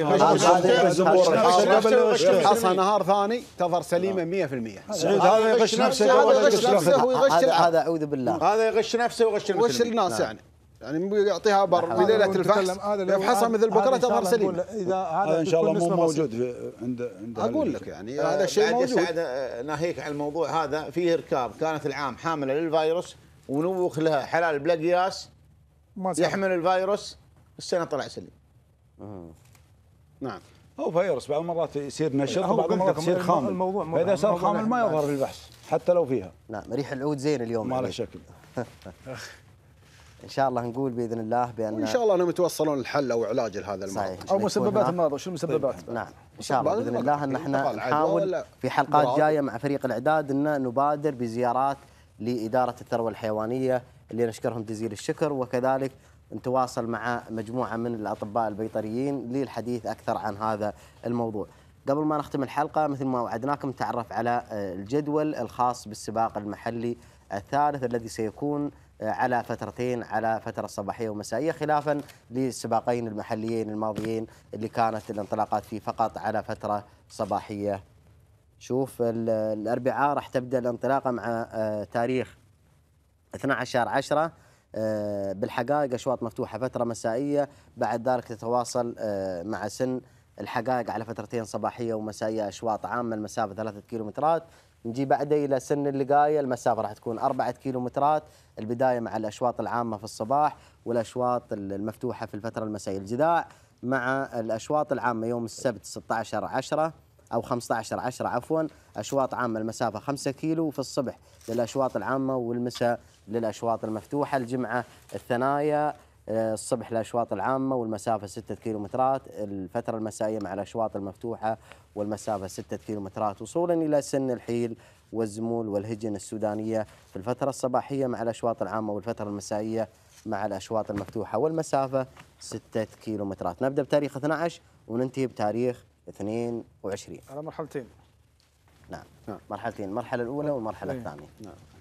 يفحصها نهار ثاني تظهر سليمه 100% سعيد هذا يغش نفسه هذا يغش نفسه. ويغش هذا اعوذ بالله هذا يغش نفسه ويغش المسلمين. الناس نعم. يعني يعني يعطيها بر بليلة الفحص. يفحصها مثل بكرة تظهر سليمه إذا هذا إن شاء الله بيكون مو. موجود في عند عند أقول لك يعني آه، هذا الشيء موجود. سعد، آه، ناهيك عن الموضوع هذا. فيه ركاب كانت العام حاملة للفيروس ونوخ لها حلال بلا قياس ما صار. يحمل الفيروس السنة طلع سليم. نعم. هو فيروس بعض المرات يصير نشط وبعض المرات يصير خامل. الموضوع فإذا صار خامل ما يظهر علاج. البحث حتى لو فيها. نعم ريح العود زين اليوم. ما له. شكل. إن شاء الله نقول بإذن الله بأن وإن شاء الله أنهم يتوصلون الحل أو علاج لهذا المرض. صحيح. أو مسببات المرض شو المسببات؟ نعم. إن شاء الله بإذن الله إن إحنا نحاول في حلقات. جاية مع فريق الإعداد إن نبادر بزيارات لإدارة الثروة الحيوانية اللي نشكرهم جزيل الشكر. وكذلك نتواصل مع مجموعة من الأطباء البيطريين للحديث أكثر عن هذا الموضوع. قبل ما نختم الحلقة مثل ما وعدناكم نتعرف على الجدول الخاص بالسباق المحلي الثالث الذي سيكون على فترتين على فترة صباحية ومسائية خلافا للسباقين المحليين الماضيين اللي كانت الانطلاقات فيه فقط على فترة صباحية. شوف ال- الأربعاء راح تبدأ الانطلاقة مع آه، تاريخ 12 10 آه، بالحقائق أشواط مفتوحة فترة مسائية بعد ذلك تتواصل آه، مع سن الحقائق على فترتين صباحية ومسائية أشواط عامة المسافة ثلاثة كيلومترات. نجي بعده إلى سن اللقاية المسافة راح تكون أربعة كيلومترات. البداية مع الأشواط العامة في الصباح والأشواط المفتوحة في الفترة المسائية. الجداع مع الأشواط العامة يوم السبت 16 10 أو 15 10 عفوا. أشواط عامة المسافة 5 كيلو في الصبح للأشواط العامة والمساء للأشواط المفتوحة. الجمعة الثنايا الصبح الأشواط العامة والمسافة 6 كيلومترات الفترة المسائية مع الأشواط المفتوحة والمسافة 6 كيلومترات وصولا إلى سن الحيل والزمول والهجن السودانية في الفترة الصباحية مع الأشواط العامة والفترة المسائية مع الأشواط المفتوحة والمسافة 6 كيلومترات. نبدأ بتاريخ 12 وننتهي بتاريخ 22 على مرحلتين. نعم. مرحلتين المرحلة الأولى والمرحلة إيه. الثانية.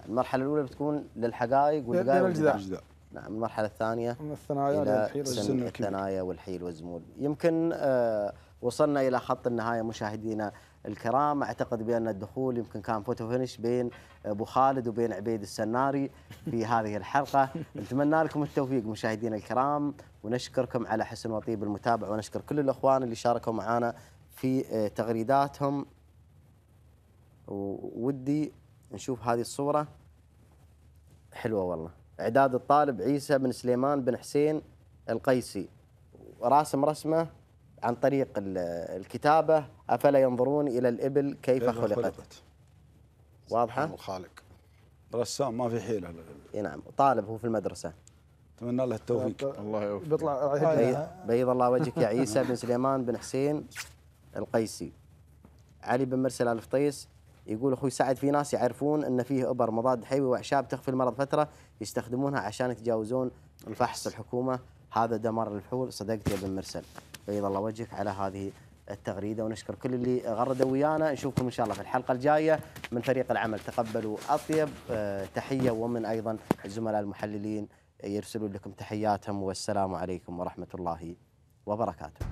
المرحلة الأولى بتكون للحقائق والدقائق الجداع. نعم المرحلة الثانية من الثنايا إلى للحيل سن والزمن. الثنايا والحيل والزمول. يمكن آه وصلنا إلى خط النهاية مشاهدينا الكرام. أعتقد بأن الدخول يمكن كان فوتو فينش بين أبو خالد وبين عبيد السناري في هذه الحلقة. نتمنى لكم التوفيق مشاهدينا الكرام ونشكركم على حسن وطيب المتابعة ونشكر كل الأخوان اللي شاركوا معنا في آه، تغريداتهم. ودي نشوف هذه الصورة. حلوة والله. إعداد الطالب عيسى بن سليمان بن حسين القيسي. راسم رسمه عن طريق ال- الكتابة أفلا ينظرون إلى الإبل كيف كيف خلقت؟ خلقت. واضحة؟ الخالق. رسام ما في حيلة إي نعم طالب هو في المدرسة. أتمنى له التوفيق. الله يوفقك. بيطلع بي- بيض الله وجهك يا عيسى بن سليمان بن حسين القيسي. علي بن مرسل الفطيس يقول أخوي سعد في ناس يعرفون إن فيه أبر مضاد حيوي وأعشاب تخفي المرض فترة يستخدمونها عشان يتجاوزون الفحص الحكومة. هذا دمار الفحول صدقت يا بن مرسل. بيض الله وجهك على هذه التغريدة. ونشكر كل اللي غردوا ويانا. نشوفكم إن شاء الله في الحلقة الجاية من فريق العمل. تقبلوا أطيب آه، تحية. ومن أيضا الزملاء المحللين يرسلون لكم تحياتهم. والسلام عليكم ورحمة الله وبركاته.